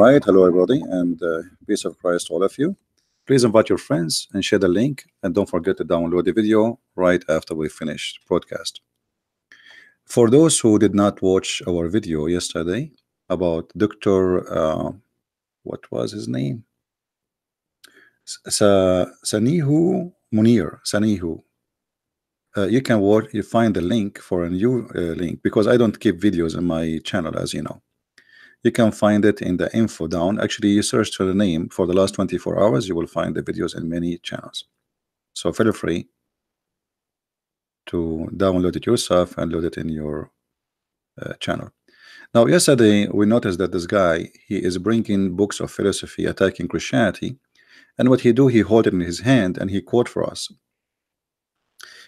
Right, hello everybody, and uh, peace of Christ to all of you. Please invite your friends and share the link, and don't forget to download the video right after we finish the broadcast. For those who did not watch our video yesterday about Dr. Uh, what was his name? Sa Sanihu Munir. Sanihu. Uh, you can watch. You find the link for a new uh, link because I don't keep videos in my channel, as you know. You can find it in the info down. Actually, you search for the name for the last 24 hours. You will find the videos in many channels. So feel free to download it yourself and load it in your uh, channel. Now, yesterday we noticed that this guy he is bringing books of philosophy attacking Christianity, and what he do he hold it in his hand and he quote for us.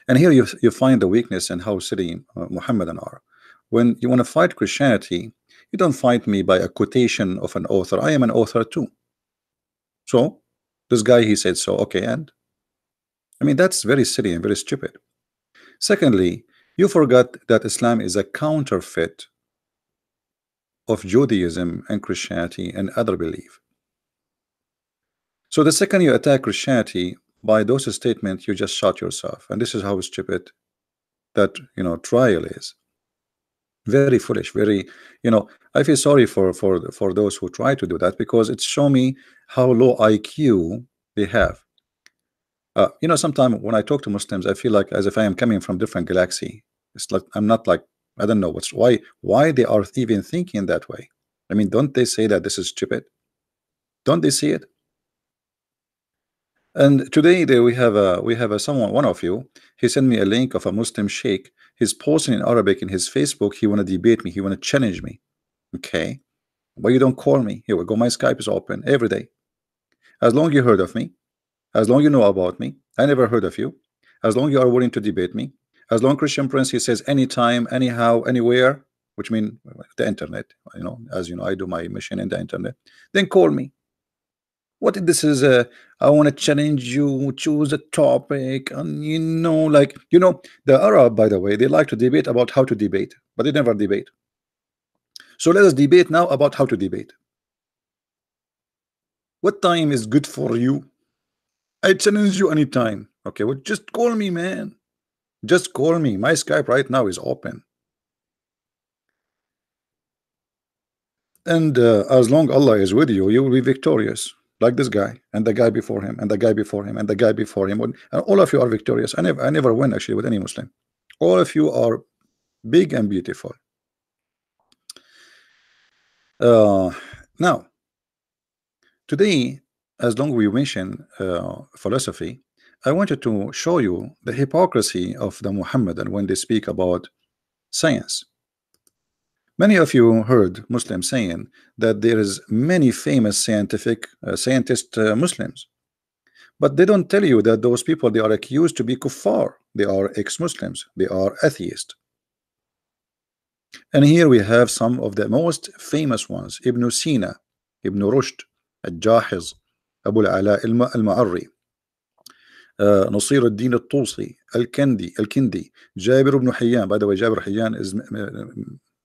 And here you you find the weakness and how silly uh, Muhammadan are. When you want to fight Christianity, you don't fight me by a quotation of an author. I am an author too. So this guy he said so okay and I mean that's very silly and very stupid. Secondly, you forgot that Islam is a counterfeit of Judaism and Christianity and other belief. So the second you attack Christianity by those statements, you just shot yourself, and this is how stupid that you know trial is. Very foolish. Very, you know, I feel sorry for for for those who try to do that because it's show me how low IQ they have. Uh, you know, sometimes when I talk to Muslims, I feel like as if I am coming from different galaxy. It's like I'm not like I don't know what's why why they are even thinking that way. I mean, don't they say that this is stupid? Don't they see it? And today we have a we have a someone one of you. He sent me a link of a Muslim sheikh. He's posting in Arabic in his Facebook. He want to debate me. He want to challenge me. Okay, why you don't call me? Here we go. My Skype is open every day. As long you heard of me, as long you know about me, I never heard of you. As long you are willing to debate me, as long Christian Prince he says anytime, anyhow, anywhere, which mean the internet. You know, as you know, I do my mission in the internet. Then call me. What if this is a? I want to challenge you. Choose a topic, and you know, like you know, the Arab, by the way, they like to debate about how to debate, but they never debate. So let us debate now about how to debate. What time is good for you? I challenge you anytime. Okay, well, just call me, man. Just call me. My Skype right now is open. And uh, as long Allah is with you, you will be victorious. Like this guy, and the guy before him, and the guy before him, and the guy before him. And all of you are victorious. I never, I never win actually with any Muslim. All of you are big and beautiful. Uh, now, today, as long we mention uh, philosophy, I wanted to show you the hypocrisy of the Muhammadan when they speak about science. Many of you heard Muslims saying that there is many famous scientific uh, scientist uh, Muslims, but they don't tell you that those people they are accused to be kuffar. They are ex-Muslims. They are atheists. And here we have some of the most famous ones: Ibn Sina, Ibn Rushd, Al-Jahiz, Abu al-Ala al-Ma'arri, uh, Nasir al-Din al-Tusi, Al-Kindi, Al-Kindi, Jabir ibn Hayyan. By the way, Jabir Hayyan is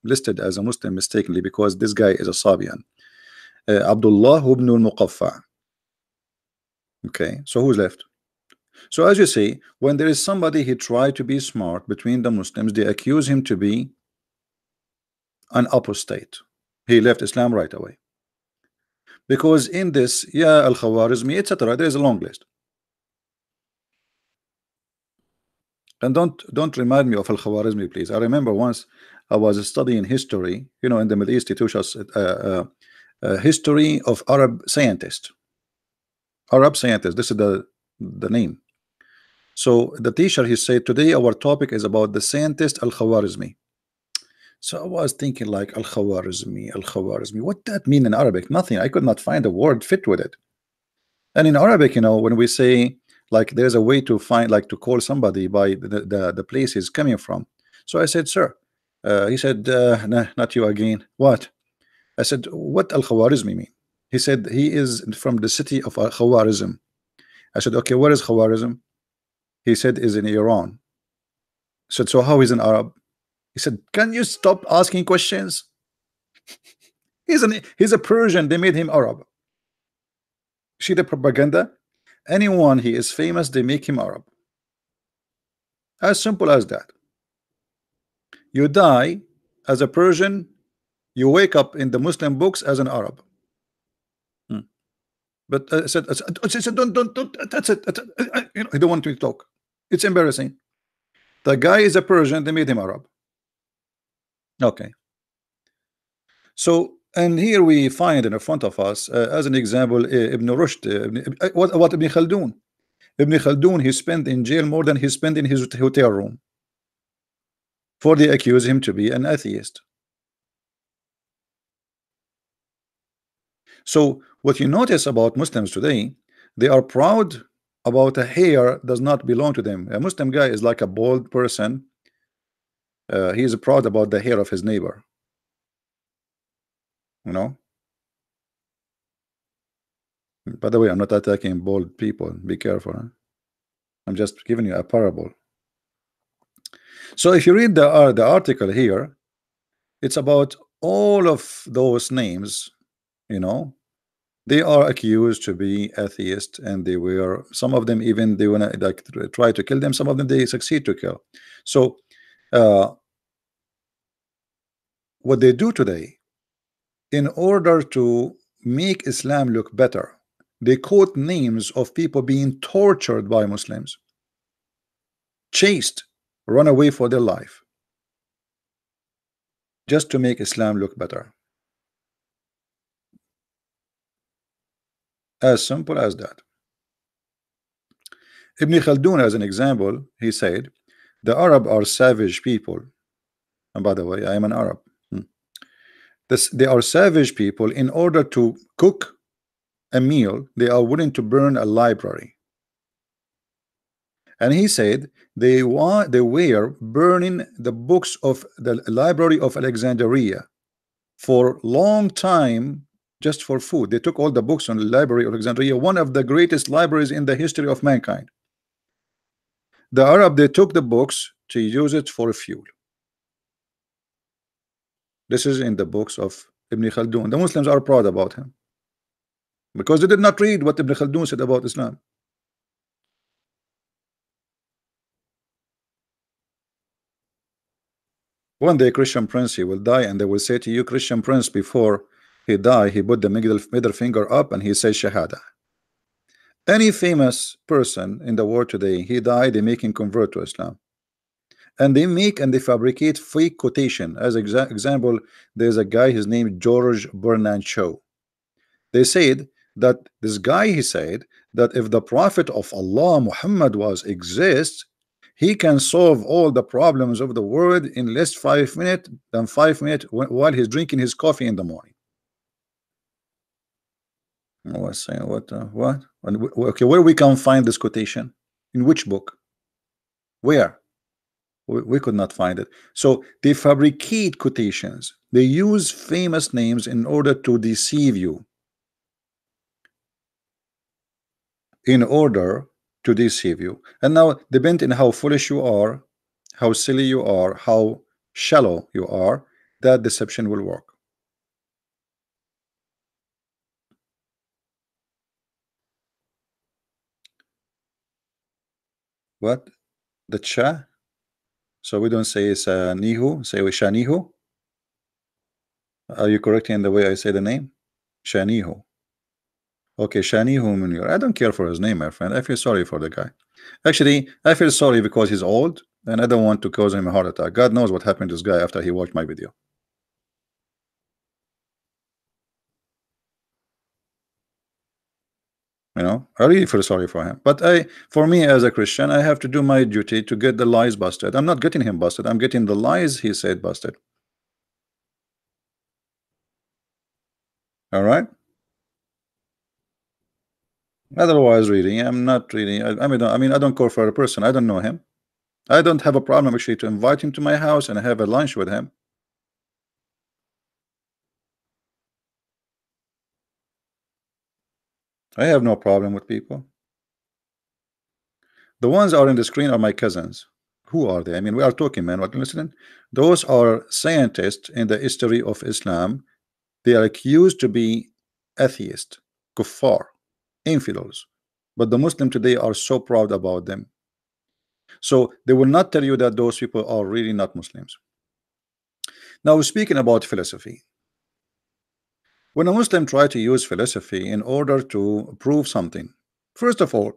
listed as a Muslim mistakenly because this guy is a Sabian. Uh, Abdullah ibn al-Muqaffa. Okay, so who's left? So as you see, when there is somebody he tried to be smart between the Muslims, they accuse him to be an apostate. He left Islam right away. Because in this, yeah, al-Khawarizmi, etc., there is a long list. And don't don't remind me of al-Khawarizmi, please. I remember once I was studying history, you know, in the Middle East, uh, uh, uh, history of Arab scientists. Arab scientists, this is the, the name. So the teacher, he said, today our topic is about the scientist Al-Khawarizmi. So I was thinking like Al-Khawarizmi, Al-Khawarizmi, what that mean in Arabic? Nothing. I could not find a word fit with it. And in Arabic, you know, when we say like there's a way to find like to call somebody by the, the, the place he's coming from. So I said, sir, uh, he said, uh, nah, not you again. What? I said, what Al-Khawarizmi mean? He said, he is from the city of Al-Khawarizm. I said, okay, where is Khawarizm? He said, is in Iran. I said, so how is an Arab? He said, can you stop asking questions? He's an he's a Persian. They made him Arab. See the propaganda? Anyone he is famous, they make him Arab. As simple as that. You die as a Persian, you wake up in the Muslim books as an Arab. Hmm. But uh, I said, I said, I said, don't, don't, don't, that's it. That's it. I, you know, I don't want to talk. It's embarrassing. The guy is a Persian, they made him Arab. Okay. So, and here we find in front of us, uh, as an example, uh, Ibn Rushd, uh, what about Ibn Khaldun? Ibn Khaldun, he spent in jail more than he spent in his hotel room. For they accuse him to be an atheist. So, what you notice about Muslims today, they are proud about a hair does not belong to them. A Muslim guy is like a bald person. Uh, he is proud about the hair of his neighbor. You know. By the way, I'm not attacking bald people. Be careful. Huh? I'm just giving you a parable. So if you read the uh, the article here, it's about all of those names, you know, they are accused to be atheist and they were some of them even they wanna like try to kill them some of them they succeed to kill. So uh, what they do today in order to make Islam look better they quote names of people being tortured by Muslims chased run away for their life just to make Islam look better As simple as that. Ibn Khaldun, as an example, he said, the Arab are savage people. And by the way, I am an Arab. Hmm. This, they are savage people. In order to cook a meal, they are willing to burn a library. And he said they want they were burning the books of the library of Alexandria for long time just for food. They took all the books on the Library of Alexandria, one of the greatest libraries in the history of mankind. The Arab, they took the books to use it for fuel. This is in the books of Ibn Khaldun. The Muslims are proud about him because they did not read what Ibn Khaldun said about Islam. One day Christian Prince he will die and they will say to you Christian Prince before he died, he put the middle, middle finger up and he says Shahada. Any famous person in the world today, he died, they make him convert to Islam. And they make and they fabricate fake quotation. As exa example, there's a guy, his name George Bernard Shaw. They said that this guy, he said that if the Prophet of Allah, Muhammad, was exists, he can solve all the problems of the world in less five minutes than five minutes while he's drinking his coffee in the morning. I was saying what uh, what? Okay where we can find this quotation? In which book? Where? We, we could not find it. So they fabricate quotations. They use famous names in order to deceive you. In order to deceive you and now depending how foolish you are how silly you are how shallow you are that deception will work What? The cha? So we don't say it's a Nihu, say we Shanihu. Are you correcting the way I say the name? Shanihu. Okay, Shanihu Munir. I don't care for his name, my friend. I feel sorry for the guy. Actually, I feel sorry because he's old and I don't want to cause him a heart attack. God knows what happened to this guy after he watched my video. you know I really feel sorry for him but I for me as a Christian I have to do my duty to get the lies busted I'm not getting him busted I'm getting the lies he said busted all right otherwise really I'm not really I, I mean I mean I don't call for a person I don't know him I don't have a problem actually to invite him to my house and have a lunch with him I have no problem with people. The ones are in the screen are my cousins. Who are they? I mean, we are talking, man. What listening? Those are scientists in the history of Islam. they are accused to be atheist kuffar infidels. But the Muslim today are so proud about them. So they will not tell you that those people are really not Muslims. Now speaking about philosophy when a Muslim try to use philosophy in order to prove something first of all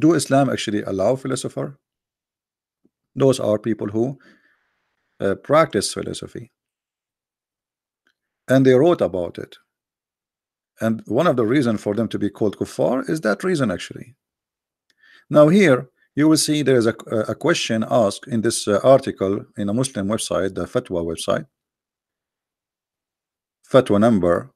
do Islam actually allow philosopher? Those are people who uh, practice philosophy. And they wrote about it and one of the reason for them to be called kuffar is that reason actually. Now here you will see there is a, a question asked in this uh, article in a Muslim website the fatwa website. Fatwa number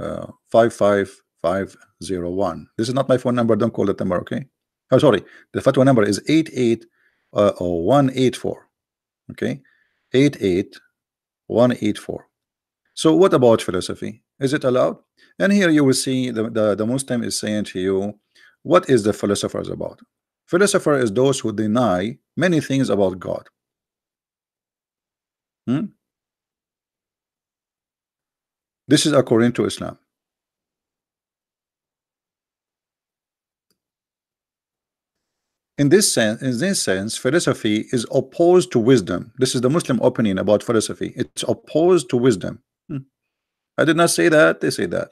uh, 55501 this is not my phone number. Don't call it number okay? Oh sorry. The fatwa number is 88184 uh, okay? 88184 so what about philosophy is it allowed? And here you will see the, the, the Muslim is saying to you what is the philosophers about? Philosopher is those who deny many things about God. Hmm? this is according to Islam. In this sense in this sense philosophy is opposed to wisdom. This is the Muslim opinion about philosophy. It's opposed to wisdom. I did not say that they say that.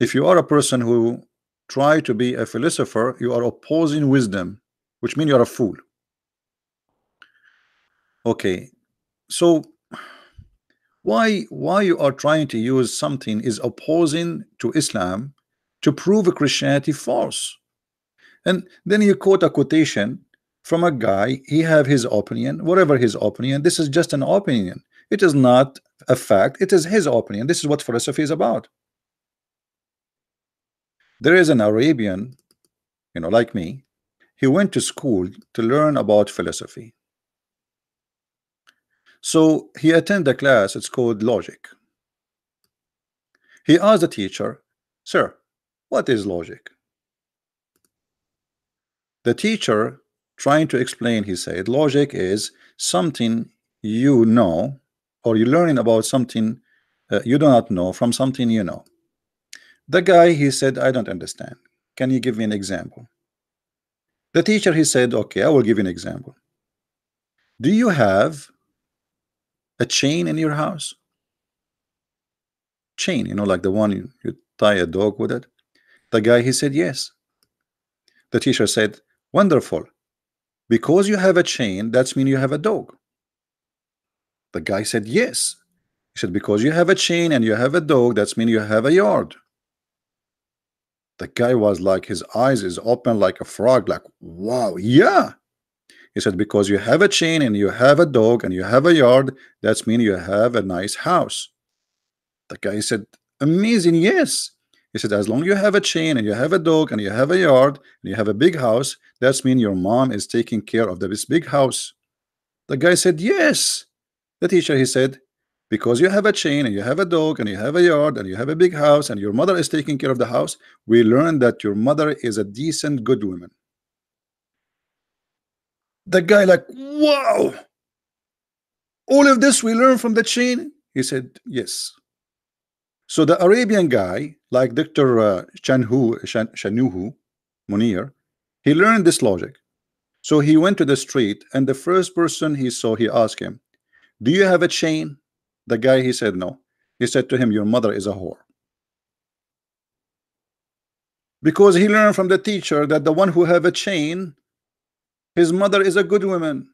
If you are a person who try to be a philosopher you are opposing wisdom which means you're a fool. Okay so why why you are trying to use something is opposing to Islam to prove Christianity false. And then you quote a quotation from a guy he have his opinion whatever his opinion this is just an opinion it is not a fact. It is his opinion. This is what philosophy is about. There is an Arabian you know like me. He went to school to learn about philosophy. So he attended a class. It's called logic. He asked the teacher sir what is logic? The teacher trying to explain he said logic is something you know or you're learning about something uh, you do not know from something you know. The guy he said I don't understand. Can you give me an example? The teacher he said okay I will give you an example. Do you have a chain in your house? Chain you know like the one you, you tie a dog with it? The guy he said yes. The teacher said wonderful. Because you have a chain that's mean you have a dog the guy said yes he said because you have a chain and you have a dog that's mean you have a yard the guy was like his eyes is open like a frog like wow yeah he said because you have a chain and you have a dog and you have a yard that's mean you have a nice house the guy said amazing yes he said as long you have a chain and you have a dog and you have a yard and you have a big house that's mean your mom is taking care of this big house the guy said yes the teacher he said because you have a chain and you have a dog and you have a yard and you have a big house and your mother is taking care of the house we learn that your mother is a decent good woman. The guy like wow! All of this we learn from the chain? He said yes. So the Arabian guy like Dr. Uh, Chanhu Munir he learned this logic. So he went to the street and the first person he saw he asked him do you have a chain? The guy he said no. He said to him your mother is a whore. Because he learned from the teacher that the one who have a chain his mother is a good woman.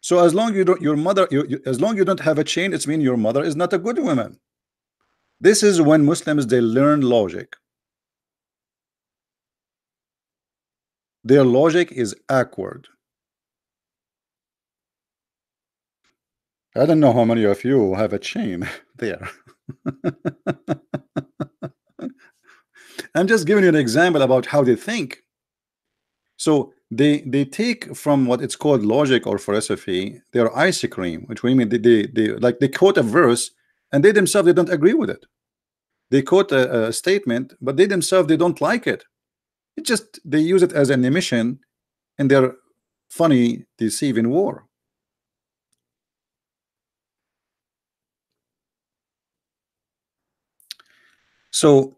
So as long you don't your mother you, you, as long you don't have a chain it's mean your mother is not a good woman. This is when Muslims they learn logic. Their logic is awkward I don't know how many of you have a chain there. I'm just giving you an example about how they think. So they they take from what it's called logic or philosophy their ice cream, which we mean they, they, they like they quote a verse and they themselves they don't agree with it. They quote a, a statement, but they themselves they don't like it. It just they use it as an emission in their funny deceiving war. So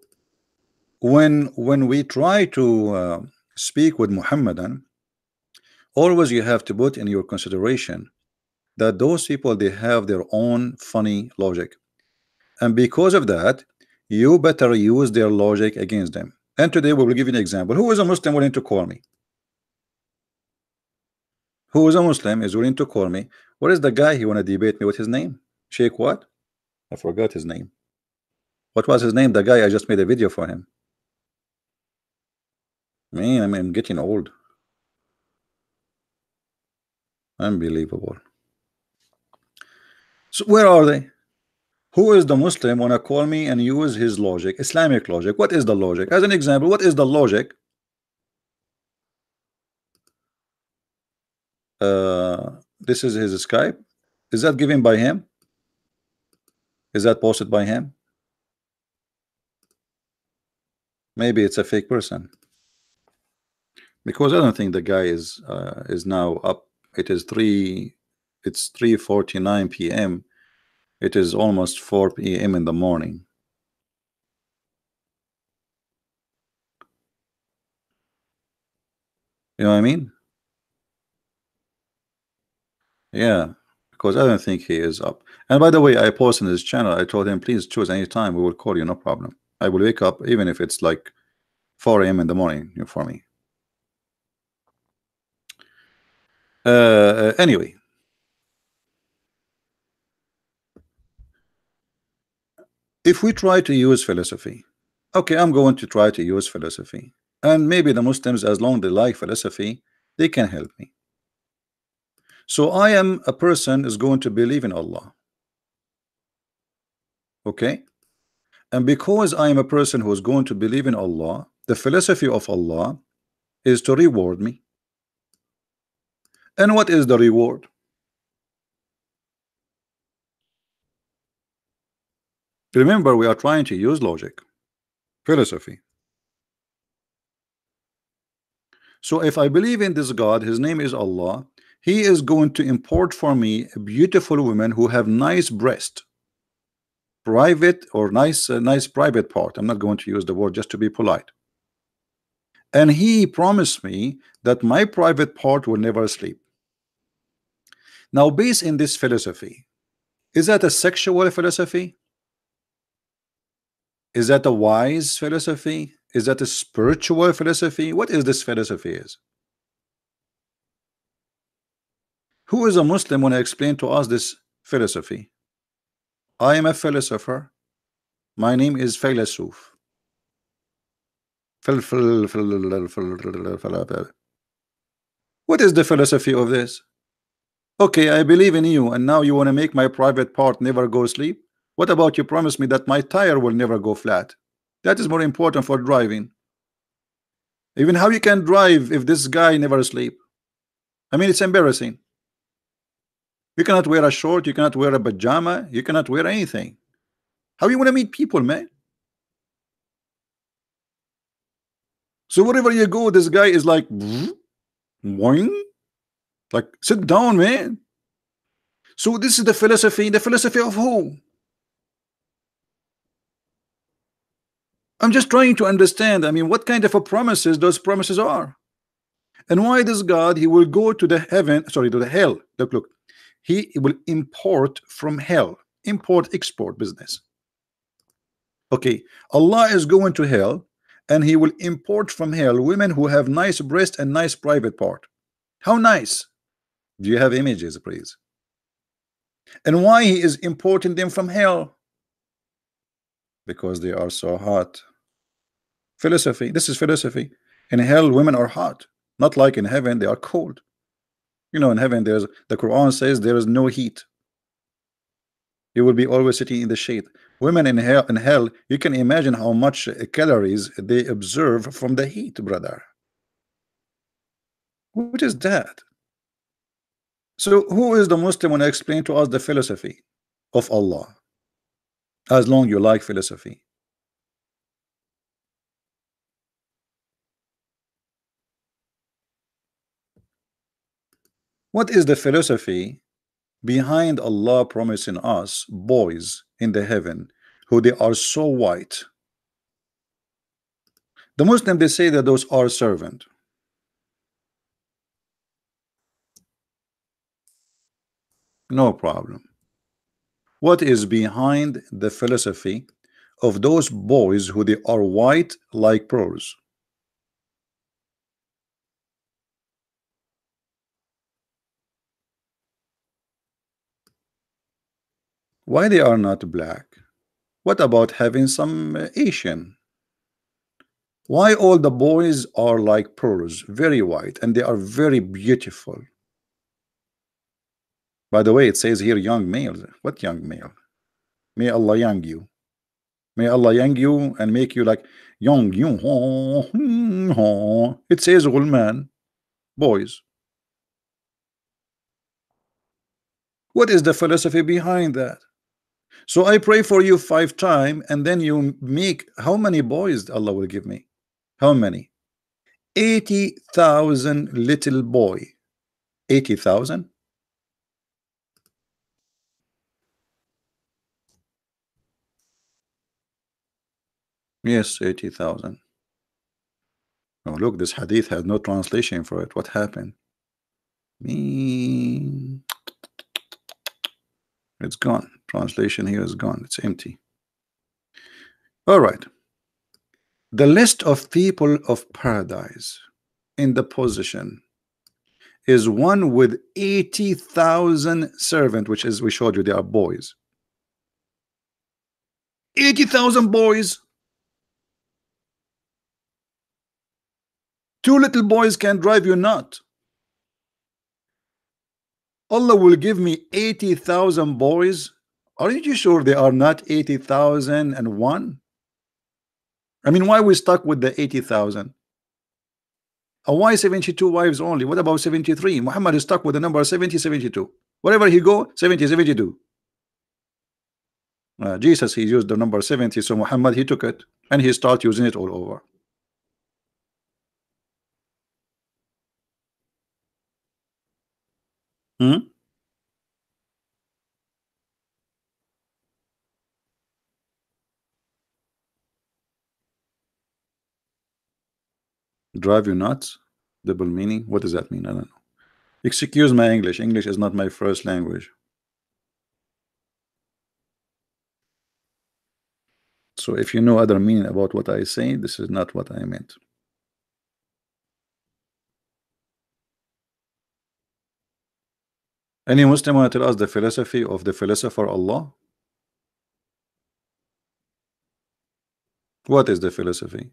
when when we try to uh, speak with Muhammadan, always you have to put in your consideration that those people they have their own funny logic, and because of that, you better use their logic against them. And today we will give you an example. Who is a Muslim willing to call me? Who is a Muslim is willing to call me? What is the guy he want to debate me with his name? Sheikh what? I forgot his name. What was his name? The guy I just made a video for him. Man, I mean, I'm getting old. Unbelievable. So where are they? Who is the Muslim wanna call me and use his logic, Islamic logic? What is the logic? As an example, what is the logic? Uh, this is his Skype. Is that given by him? Is that posted by him? Maybe it's a fake person because I don't think the guy is uh, is now up. It is three. It's three forty nine p.m. It is almost four p.m. in the morning. You know what I mean? Yeah, because I don't think he is up. And by the way, I posted his channel. I told him, please choose any time. We will call you, no problem. I will wake up even if it's like 4 a.m. in the morning for me. Uh, anyway, if we try to use philosophy, okay, I'm going to try to use philosophy, and maybe the Muslims, as long as they like philosophy, they can help me. So I am a person is going to believe in Allah. Okay, and because I am a person who is going to believe in Allah, the philosophy of Allah is to reward me. And what is the reward? Remember, we are trying to use logic, philosophy. So if I believe in this God, his name is Allah, he is going to import for me a beautiful woman who have nice breast, private or nice, uh, nice private part. I'm not going to use the word just to be polite. And he promised me that my private part will never sleep. Now, based in this philosophy, is that a sexual philosophy? Is that a wise philosophy? Is that a spiritual philosophy? What is this philosophy is? Who is a Muslim when I explain to us this philosophy? I am a philosopher. My name is Philosoph. What is the philosophy of this? Okay, I believe in you, and now you want to make my private part never go sleep? What about you promise me that my tire will never go flat? That is more important for driving. Even how you can drive if this guy never sleep? I mean, it's embarrassing. You cannot wear a short, you cannot wear a pajama, you cannot wear anything. How you want to meet people, man? So wherever you go, this guy is like, boing, like, sit down, man. So this is the philosophy. The philosophy of who? I'm just trying to understand. I mean, what kind of a promises those promises are, and why does God He will go to the heaven, sorry, to the hell. Look, look, He will import from hell, import export business. Okay, Allah is going to hell, and He will import from hell women who have nice breast and nice private part. How nice! Do you have images, please? And why he is importing them from hell? Because they are so hot. Philosophy. This is philosophy. In hell, women are hot. Not like in heaven, they are cold. You know, in heaven, there's the Quran says there is no heat. You will be always sitting in the shade. Women in hell, in hell, you can imagine how much calories they observe from the heat, brother. What is that? So who is the Muslim when I explain to us the philosophy of Allah? As long you like philosophy. What is the philosophy behind Allah promising us boys in the heaven who they are so white The Muslim they say that those are servant. No problem. What is behind the philosophy of those boys who they are white like pearls? Why they are not black? What about having some uh, Asian? Why all the boys are like pearls, very white, and they are very beautiful? By the way, it says here young males. What young male? May Allah young you. May Allah young you and make you like young you. It says old man, boys. What is the philosophy behind that? So I pray for you five times, and then you make how many boys Allah will give me? How many? 80,000 little boy. 80,000? Yes, 80,000. Oh, look, this hadith has no translation for it. What happened? Me. It's gone. Translation here is gone. It's empty. All right. The list of people of paradise in the position is one with 80,000 servant, which is we showed you they are boys. 80,000 boys Two little boys can drive you nut. Allah will give me 80,000 boys. Aren't you sure they are not 80,001? I mean, why we stuck with the 80,000? Why 72 wives only? What about 73? Muhammad is stuck with the number 70, 72. Wherever he go, 70, 72. Uh, Jesus, he used the number 70, so Muhammad, he took it and he started using it all over. Hmm? Drive you nuts? Double meaning? What does that mean? I don't know. Excuse my English. English is not my first language. So if you know other meaning about what I say, this is not what I meant. Any Muslim want to tell us the philosophy of the philosopher Allah? What is the philosophy?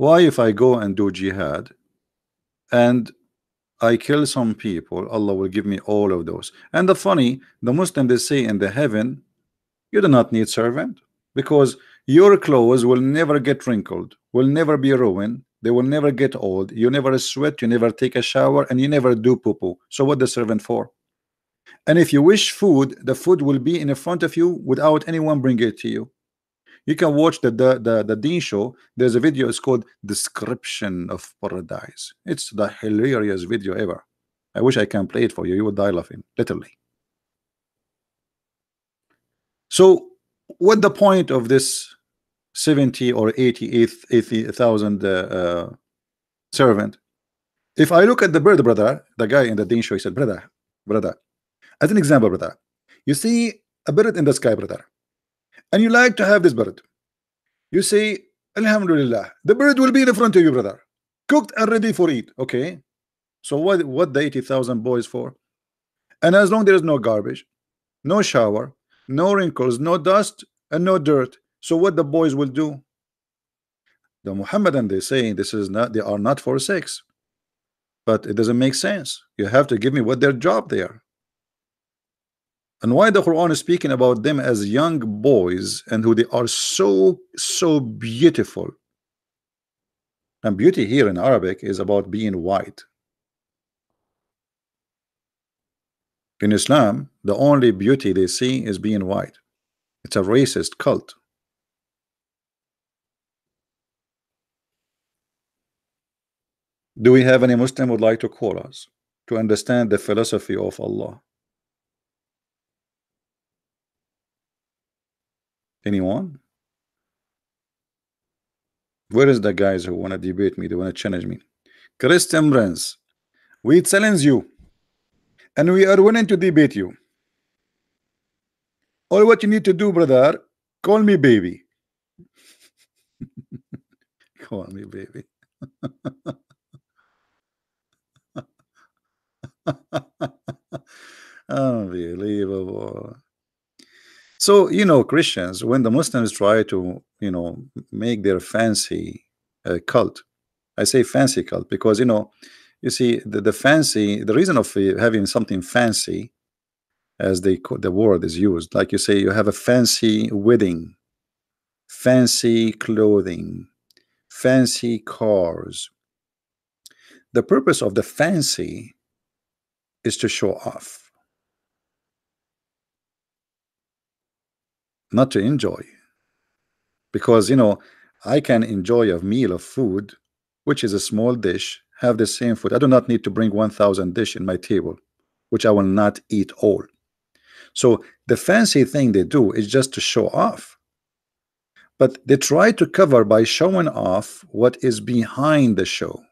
Why if I go and do jihad and I kill some people, Allah will give me all of those. And the funny, the Muslim they say in the heaven, you do not need servant because your clothes will never get wrinkled, will never be ruined, they will never get old. You never sweat, you never take a shower, and you never do poo poo. So, what the servant for? And if you wish food, the food will be in front of you without anyone bring it to you. You can watch the the the, the Deen show. There's a video. It's called "Description of Paradise." It's the hilarious video ever. I wish I can play it for you. You would die laughing, literally. So, what the point of this 70 or 80,000 uh, uh, servant. If I look at the bird, brother, the guy in the Deen show, he said, brother, brother, as an example, brother, you see a bird in the sky, brother, and you like to have this bird. You say, Alhamdulillah, the bird will be in front of you, brother, cooked and ready for eat. Okay, so what, what the 80,000 boys for? And as long there is no garbage, no shower, no wrinkles, no dust, and no dirt, so what the boys will do? The Muhammadan they say this is not they are not for sex, but it doesn't make sense. You have to give me what their job they are. And why the Quran is speaking about them as young boys and who they are so so beautiful. And beauty here in Arabic is about being white. In Islam, the only beauty they see is being white. It's a racist cult. Do we have any Muslim would like to call us to understand the philosophy of Allah? Anyone? Where is the guys who want to debate me? They want to challenge me. Christian Prince, we challenge you, and we are willing to debate you. All what you need to do, brother, call me baby. call me baby. Unbelievable. So, you know, Christians, when the Muslims try to, you know, make their fancy uh, cult, I say fancy cult because, you know, you see, the, the fancy, the reason of uh, having something fancy, as they the word is used, like you say, you have a fancy wedding, fancy clothing, fancy cars. The purpose of the fancy is to show off, not to enjoy. Because, you know, I can enjoy a meal of food, which is a small dish, have the same food. I do not need to bring 1,000 dish in my table, which I will not eat all. So the fancy thing they do is just to show off. But they try to cover by showing off what is behind the show.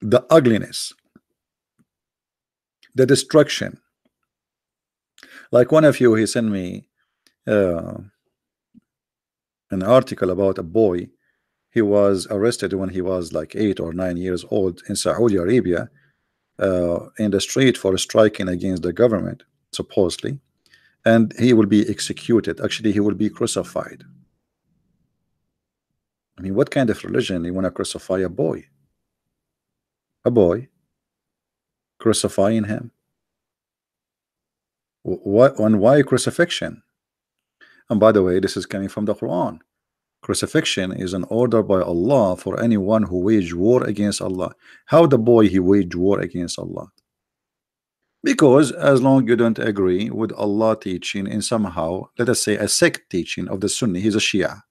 the ugliness, the destruction. Like one of you, he sent me uh, an article about a boy. He was arrested when he was like eight or nine years old in Saudi Arabia uh, in the street for striking against the government, supposedly, and he will be executed. Actually, he will be crucified. I mean, what kind of religion you want to crucify a boy? a boy, crucifying him. What and why crucifixion? And by the way, this is coming from the Quran. Crucifixion is an order by Allah for anyone who wage war against Allah. How the boy he waged war against Allah? Because as long you don't agree with Allah teaching in somehow, let us say a sect teaching of the Sunni, he's a Shia.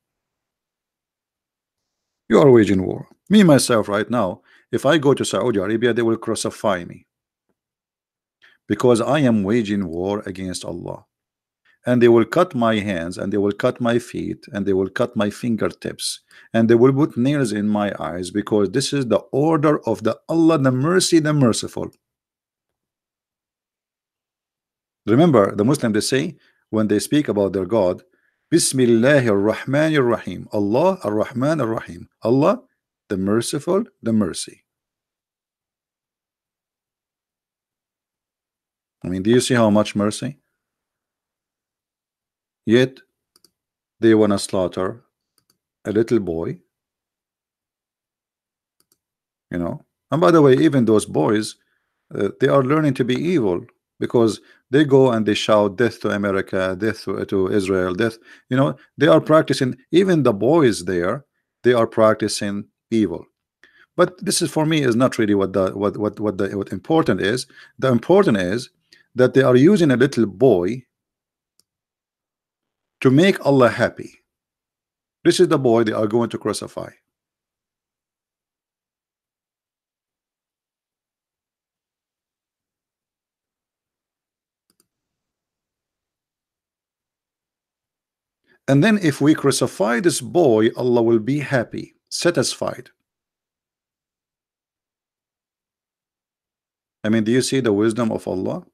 You are waging war. Me myself right now, if I go to Saudi Arabia, they will crucify me because I am waging war against Allah. And they will cut my hands, and they will cut my feet, and they will cut my fingertips, and they will put nails in my eyes because this is the order of the Allah, the mercy, the merciful. Remember, the Muslim they say when they speak about their God, Bismillahir Rahmanir Rahim. Allah Ar-Rahman Ar-Rahim. Allah the merciful, the mercy. I mean, do you see how much mercy? Yet they want to slaughter a little boy. You know, and by the way, even those boys, uh, they are learning to be evil because they go and they shout death to America, death to, to Israel, death. You know, they are practicing. Even the boys there, they are practicing evil but this is for me is not really what the what what what the what important is the important is that they are using a little boy to make Allah happy this is the boy they are going to crucify and then if we crucify this boy Allah will be happy satisfied. I mean, do you see the wisdom of Allah?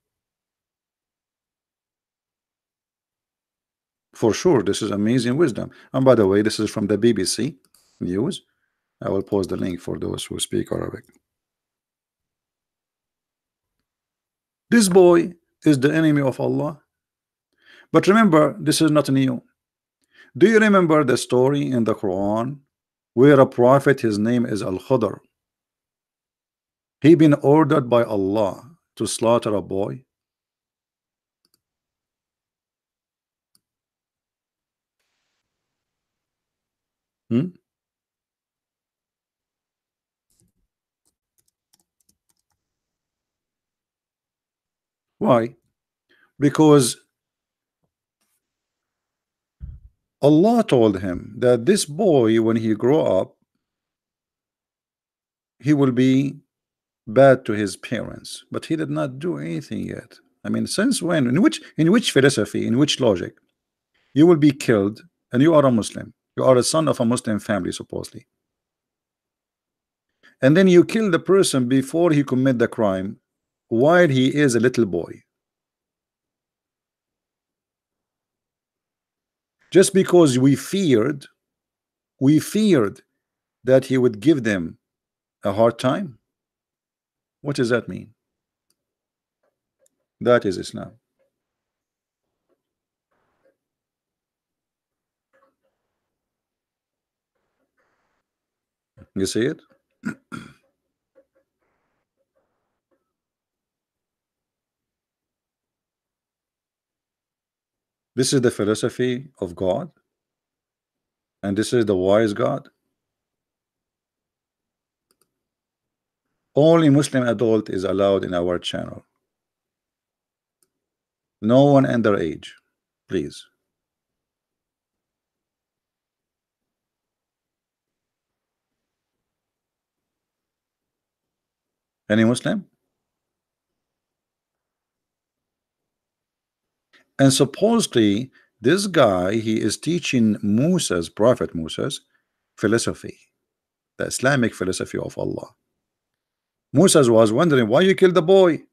For sure, this is amazing wisdom. And by the way, this is from the BBC News. I will post the link for those who speak Arabic. This boy is the enemy of Allah. But remember, this is not new. Do you remember the story in the Quran where a prophet his name is Al-Khudr he been ordered by Allah to slaughter a boy hmm? why because Allah told him that this boy when he grow up he will be bad to his parents but he did not do anything yet I mean, since when? In which in which philosophy, in which logic, you will be killed and you are a Muslim. You are a son of a Muslim family, supposedly. And then you kill the person before he commit the crime while he is a little boy. Just because we feared, we feared that he would give them a hard time. What does that mean? That is Islam. You see it? This is the philosophy of God. And this is the wise God. Only Muslim adult is allowed in our channel. No one underage, please. Any Muslim? And supposedly, this guy, he is teaching Musa's, Prophet Musa's philosophy, the Islamic philosophy of Allah. Musa was wondering why you killed the boy.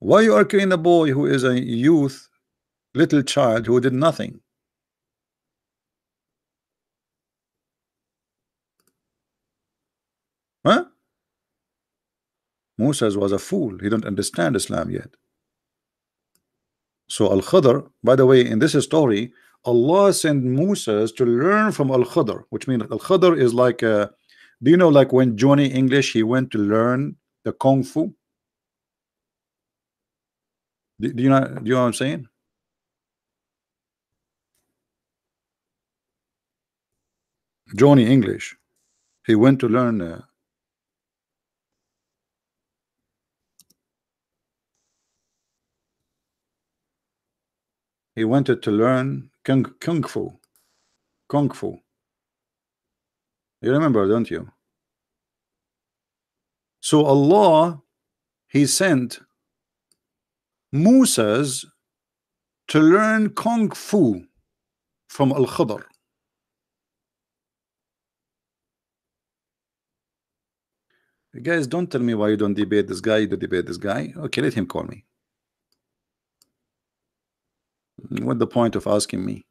Why you are killing a boy who is a youth, little child who did nothing? Huh? Musa was a fool. He don't understand Islam yet. So Al-Khadr, by the way, in this story, Allah sent Musa to learn from Al-Khadr, which means Al-Khadr is like, a, do you know, like when Johnny English, he went to learn the Kung Fu? Do, do you know, do you know what I'm saying? Johnny English, he went to learn uh, he wanted to learn kung, kung fu. Kung fu. You remember don't you? So Allah he sent Musa's to learn kung fu from Al-Khadr guys don't tell me why you don't debate this guy you don't debate this guy. Okay let him call me what the point of asking me?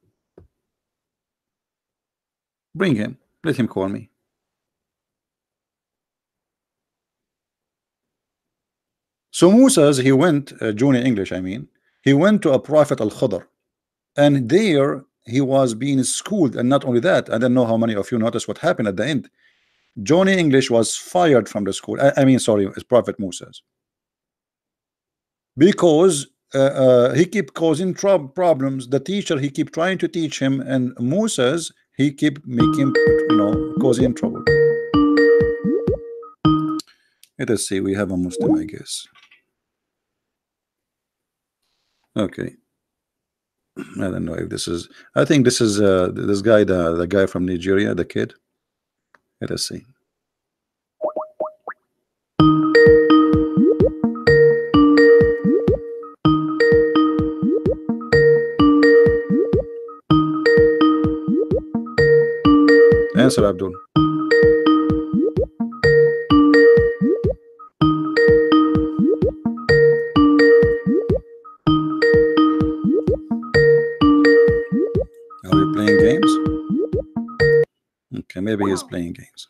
Bring him. Let him call me. So Musa's he went, uh, Johnny English, I mean, he went to a prophet Al Khadr, and there he was being schooled. And not only that, I don't know how many of you noticed what happened at the end. Johnny English was fired from the school. I, I mean, sorry, it's Prophet Musa's because uh, uh, he keep causing trouble problems. The teacher he keep trying to teach him, and Moses he keep making you know causing trouble. Let us see. We have a Muslim, I guess. Okay. I don't know if this is. I think this is uh, this guy, the the guy from Nigeria, the kid. Let us see. Answer, Abdul. Are we playing games? Okay, maybe he's playing games.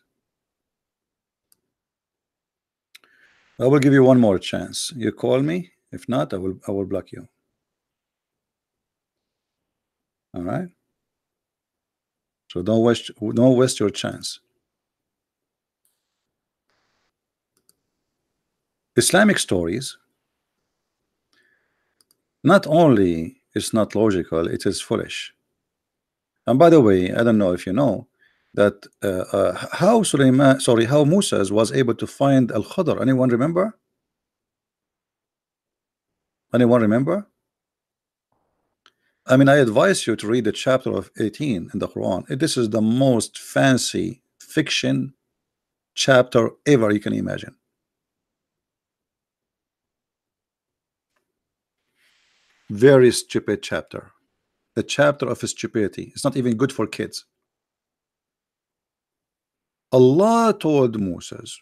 I will give you one more chance. You call me. If not, I will I will block you. All right. So don't waste don't waste your chance. Islamic stories not only it's not logical, it is foolish. And by the way, I don't know if you know that uh, uh, how sorry, how Musa was able to find Al Khadr. Anyone remember? Anyone remember? I mean, I advise you to read the chapter of 18 in the Quran. This is the most fancy fiction chapter ever you can imagine. very stupid chapter the chapter of stupidity it's not even good for kids Allah told Moses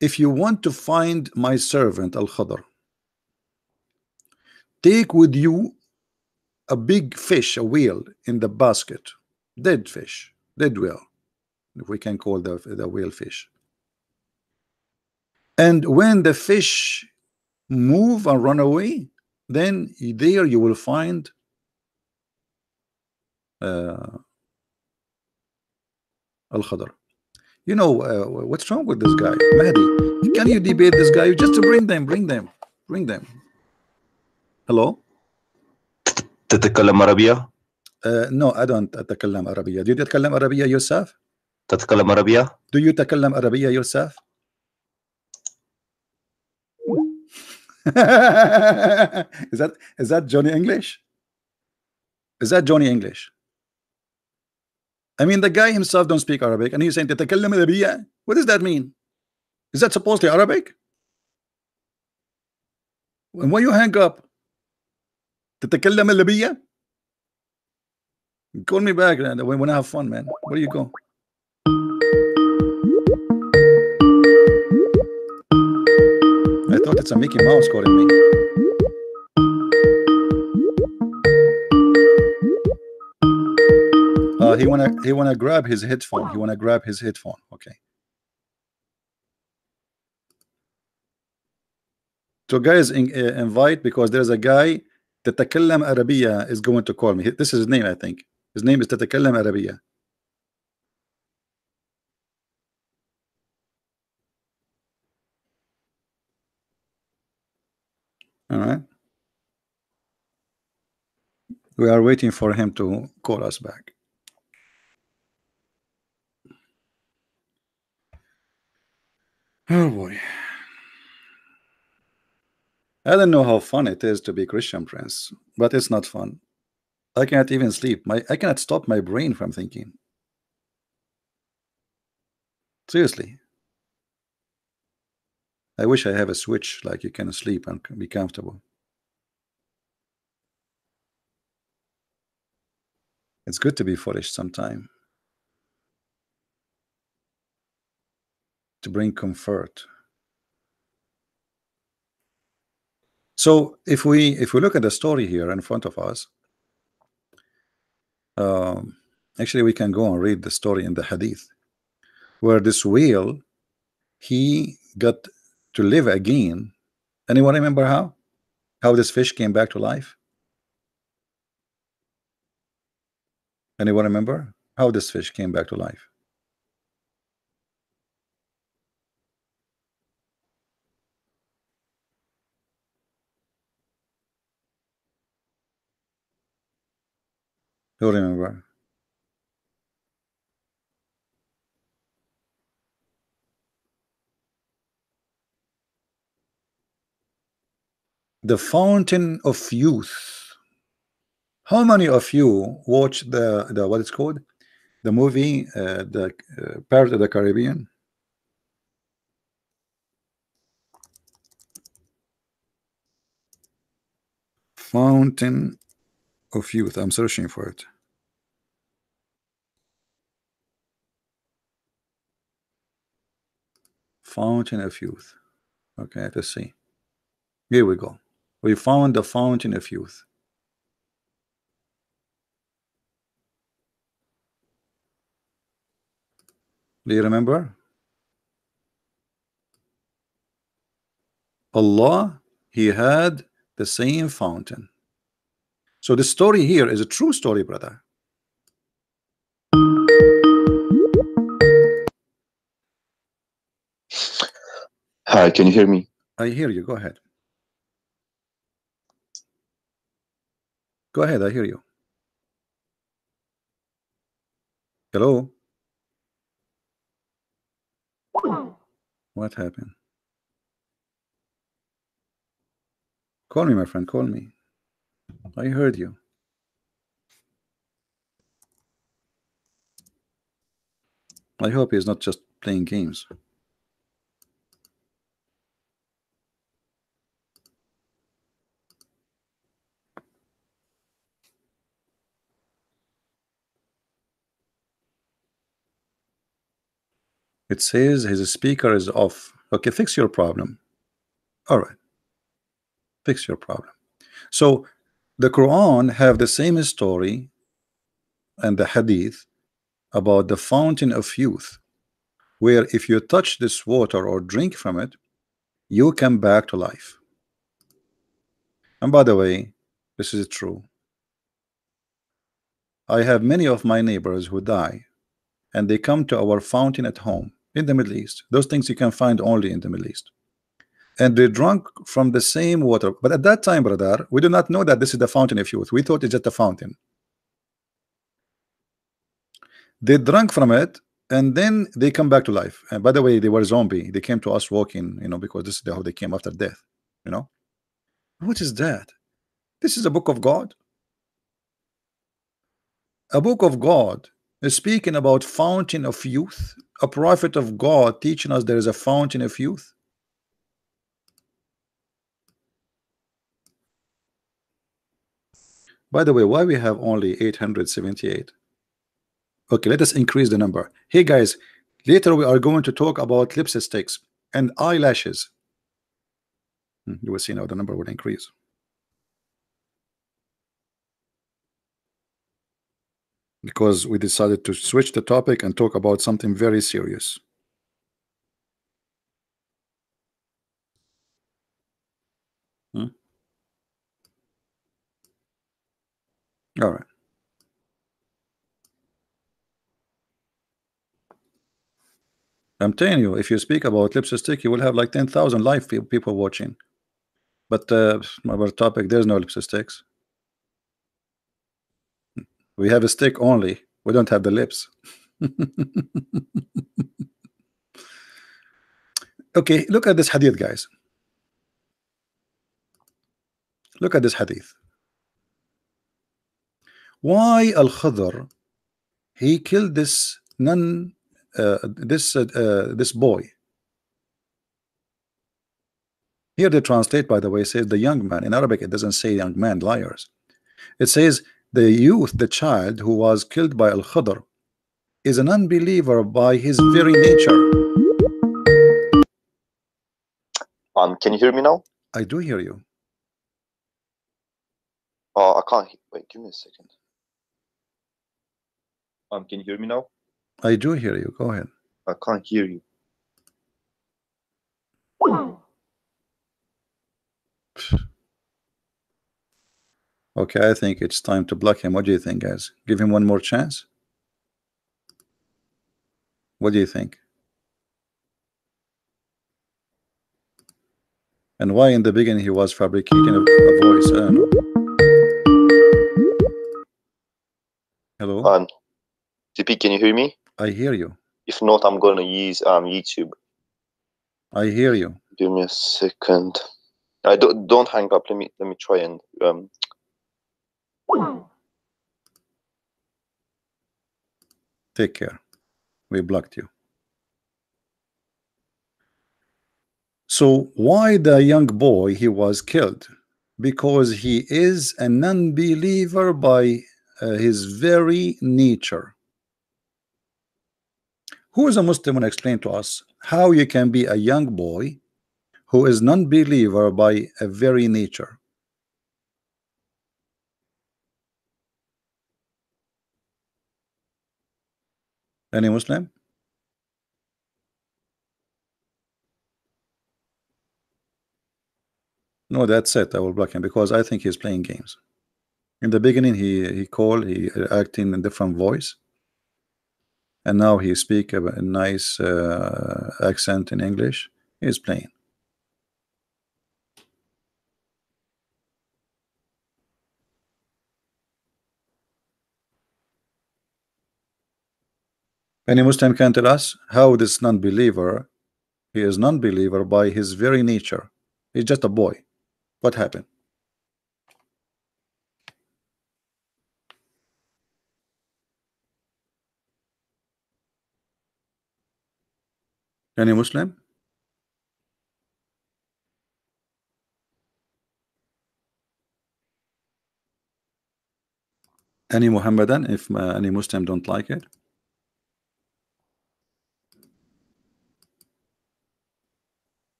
if you want to find my servant Al-Khadr take with you a big fish a whale in the basket. Dead fish dead whale if we can call the, the whale fish. And when the fish move and run away then there you will find uh, Al-Khadr. You know uh, what's wrong with this guy? Mahdi can you debate this guy? Just to bring them bring them bring them. Hello تتكلم عربية؟ uh, no I don't أتكلم عربية do you تتكلم عربية yourself تتكلم عربية؟ do you تتكلم عربية yourself is that is that Johnny English is that Johnny English I mean the guy himself don't speak Arabic and he's saying تتكلم عربية what does that mean is that supposedly Arabic and when you hang up تتكلم الليبية call me back man, when I have fun man where do you go I thought it's a Mickey Mouse calling me uh, he wanna he wanna grab his headphone he wanna grab his headphone okay so guys in, uh, invite because there's a guy تتكلم عربية is going to call me this is his name I think his name is تتكلم عربية all right we are waiting for him to call us back oh boy I don't know how fun it is to be Christian Prince, but it's not fun. I cannot even sleep. My I cannot stop my brain from thinking. Seriously. I wish I have a switch like you can sleep and be comfortable. It's good to be foolish sometime. To bring comfort. So if we if we look at the story here in front of us, um, actually we can go and read the story in the Hadith, where this whale he got to live again. Anyone remember how? How this fish came back to life? Anyone remember how this fish came back to life? Who remember? The Fountain of Youth. How many of you watch the the what it's called, the movie, uh, the uh, Pirates of the Caribbean? Fountain of Youth. I'm searching for it. Fountain of Youth. Okay, let's see. Here we go. We found the Fountain of Youth. Do you remember? Allah, He had the same fountain. So the story here is a true story, brother. Hi, can you hear me? I hear you. Go ahead. Go ahead. I hear you. Hello. What happened? Call me, my friend. Call me. I heard you. I hope he's not just playing games. It says his speaker is off. Okay, fix your problem. All right. Fix your problem. So the Quran have the same story and the hadith about the fountain of youth where if you touch this water or drink from it you come back to life and by the way this is true I have many of my neighbors who die and they come to our fountain at home in the Middle East. Those things you can find only in the Middle East. And they drunk from the same water. But at that time brother we do not know that this is the fountain of youth. We thought it's just a fountain. They drank from it and then they come back to life. And by the way they were zombie. They came to us walking you know because this is how they came after death you know? What is that? This is a book of God? A book of God is speaking about fountain of youth a prophet of God teaching us there is a fountain of youth? By the way why we have only 878 okay let us increase the number. Hey guys later we are going to talk about lipsticks and eyelashes. Hmm, you will see now the number will increase because we decided to switch the topic and talk about something very serious Hmm? all right I'm telling you, if you speak about lipstick, you will have like 10,000 live people watching. But uh, our topic, there's no lipsticks. We have a stick only. We don't have the lips. okay, look at this hadith, guys. Look at this hadith. Why Al Khadr he killed this non uh, this uh, uh, this boy. Here they translate, by the way, says the young man. In Arabic, it doesn't say young man, liars. It says the youth, the child who was killed by Al Khadr, is an unbeliever by his very nature. Um, can you hear me now? I do hear you. Oh, I can't. he- Wait, give me a second. Um, can you hear me now? I do hear you. Go ahead. I can't hear you. Okay, I think it's time to block him. What do you think, guys? Give him one more chance? What do you think? And why in the beginning he was fabricating a, a voice? I don't know. Hello? Um, TP, can you hear me? I hear you. If not, I'm gonna use um YouTube. I hear you. Give me a second. I don't don't hang up. Let me let me try and um. Take care. We blocked you. So why the young boy he was killed? Because he is a non-believer by uh, his very nature. Who is a Muslim and explain to us how you can be a young boy who is non-believer by a very nature? Any Muslim? No, that's it. I will block him because I think he's playing games. In the beginning, he he called, he acting in different voice, and now he speak a, nice uh, accent in English. He's playing. Any Muslim can tell us how this non-believer, he is non-believer by his very nature. He's just a boy. What happened? Any Muslim? Any Muhammadan if uh, any Muslim don't like it?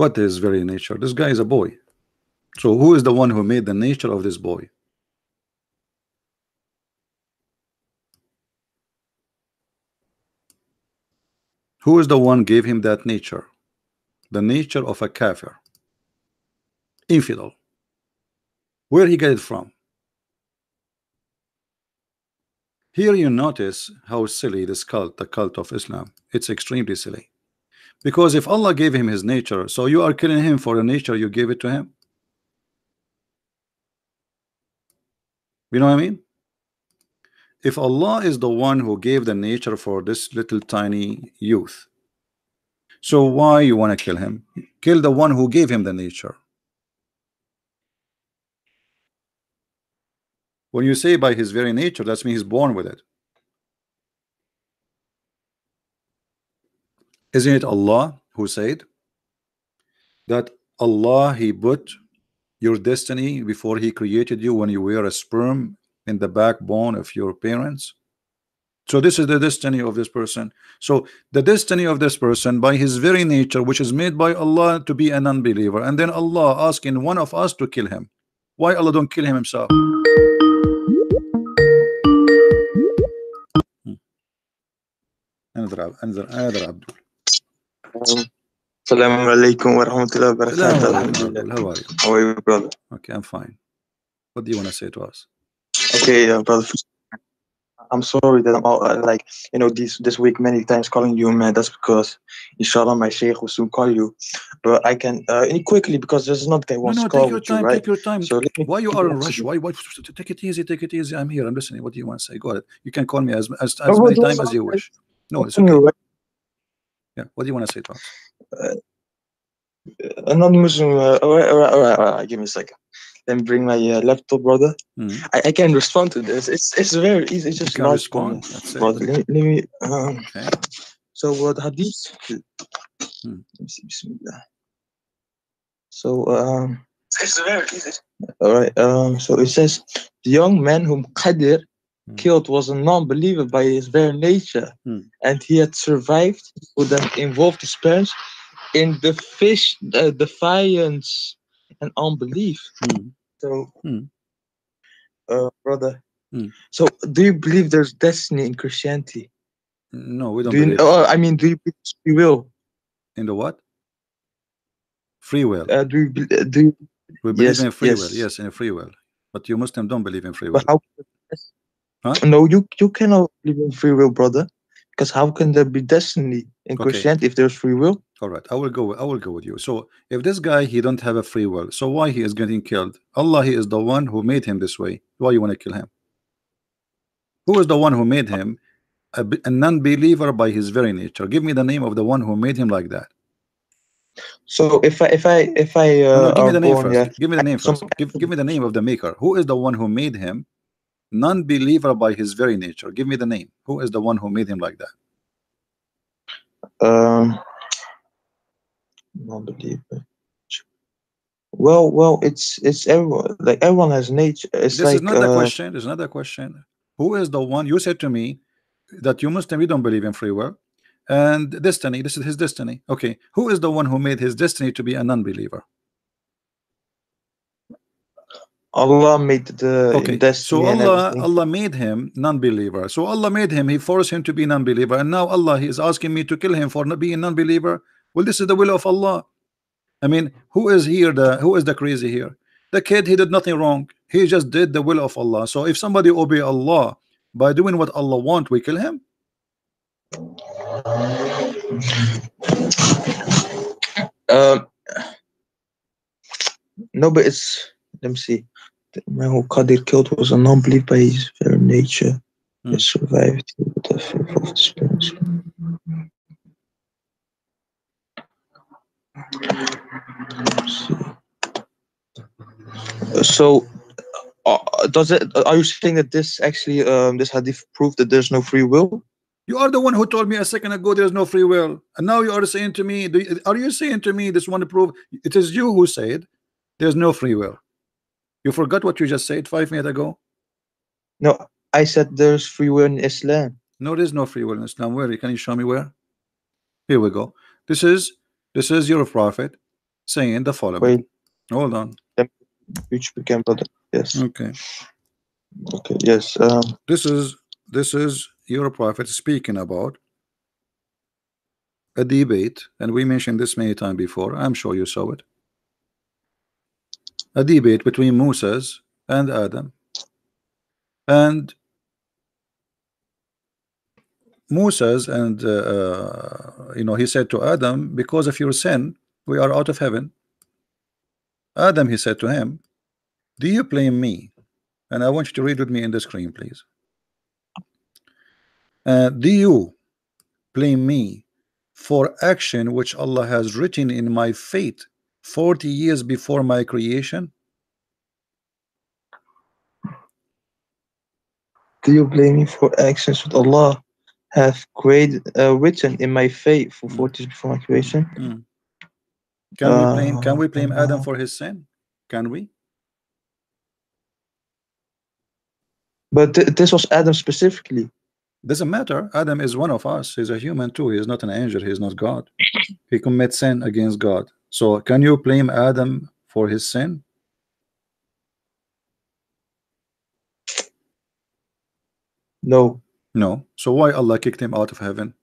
What is very nature? This guy is a boy. So who is the one who made the nature of this boy? Who is the one gave him that nature? The nature of a kafir. Infidel. Where he get it from? Here you notice how silly this cult, the cult of Islam, it's extremely silly. Because if Allah gave him his nature, so you are killing him for the nature you gave it to him. You know what I mean? If Allah is the one who gave the nature for this little tiny youth, so why you want to kill him? Kill the one who gave him the nature. When you say by his very nature, that's mean he's born with it. Isn't it Allah who said that Allah He put your destiny before He created you when you were a sperm in the backbone of your parents? So this is the destiny of this person. So the destiny of this person by his very nature, which is made by Allah to be an unbeliever, and then Allah asking one of us to kill him. Why Allah don't kill him himself? Hmm. another another another Abdul. Assalamu alaikum wa rahmatullahi wa barakatuh. How are you? How are you, brother? Okay, I'm fine. What do you want to say to us? Okay, uh, brother. I'm sorry that I'm out, uh, like, you know, this this week many times calling you, man. That's because, inshallah, my sheikh will soon call you. But I can, uh, quickly, because there's not guy wants no, no, to call take your time, you, right? Take your time. So, why you are in rush? Why, why? Take it easy, take it easy. I'm here, I'm listening. What do you want to say? Go ahead. You can call me as, as, as many times as you wish. No, it's okay. Yeah. What do you want to say to us? anonymous uh, all right, all right, all right, all right, give me a second let me bring my uh, laptop brother Mhm. I, I can respond to this it's it's very easy it's You just can large respond. comment, That's brother let me, let me um, Okay. So what hadith? Hmm. Let me see, So um, it's very easy. All right. Um, so it says the young man whom Khadir. Killed was a non-believer by his very nature, Hmm. and he had survived would have involved his parents in the fish uh, defiance and unbelief. Hmm. So, Hmm. uh, brother. Hmm. So, do you believe there's destiny in Christianity? No, we don't Do you? believe Oh, I mean, do you believe free will? in the what? Free will. Uh, do you? Do you We believe yes, in free yes. will. Yes, in free will. But you Muslim don't believe in free will. Huh? No, you you cannot believe in free will, brother. Because how can there be destiny in Okay. Christianity if there's free will? All right, I will go. I will go with you. So, if this guy he don't have a free will, so why he is getting killed? Allah, he is the one who made him this way. Why you want to kill him? Who is the one who made him a, a non-believer by his very nature? Give me the name of the one who made him like that. So if I if I if I uh, no, give me the name born, first. yeah, Give me the name first. Give, give me the name of the maker. Who is the one who made him non-believer by his very nature? Give me the name. Who is the one who made him like that? um, non-believer. Well, well, it's it's everyone like everyone has nature. It's this like is not uh, question. This is not the question. Who is the one? You said to me that you Muslim, you don't believe in free will and destiny. This is his destiny. Okay, who is the one who made his destiny to be a non-believer? Allah made the Okay, destiny so Allah. Allah made him non-believer. So Allah made him. He forced him to be non-believer, and now Allah he is asking me to kill him for not being non-believer. Well, this is the will of Allah. I mean, who is here? The who is the crazy here? The kid he did nothing wrong. He just did the will of Allah. So if somebody obey Allah by doing what Allah want, we kill him. Um, no, but it's let me see. The man who Khadir killed was a non-believer by his very nature. Hmm. He survived with the faith of his parents. So, uh, does it? Are you saying that this actually, um, this hadith proved that there's no free will? You are the one who told me a second ago there's no free will, and now you are saying to me, do you- are you saying to me this one to prove it is you who said there's no free will? You forgot what you just said five minutes ago. No, I said there's free will in Islam. No, there is no free will in Islam. Where can you show me where? Here we go. This is this is your prophet. saying the following. Wait, Hold on. which became brother. Yes. Okay. Okay. Yes. Um. This is this is your prophet speaking about a debate, and we mentioned this many times before. I'm sure you saw it. A debate between Moses and Adam. And Moses and uh, uh, you know he said to Adam, because of your sin, we are out of heaven. Adam, he said to him, Do you blame me? And I want you to read with me in the screen, please. Uh, do you blame me for action which Allah has written in my fate 40 years before my creation? Do you blame me for actions that Allah have created, uh, written in my fate for Mm. 40 years before my creation? Can we blame can we blame Adam Uh, for his sin? Can we? But th- this was Adam specifically. Doesn't matter. Adam is one of us. He's a human too. He is not an angel. He is not God. He commits sin against God. So can you blame Adam for his sin? No. No. So why Allah kicked him out of heaven?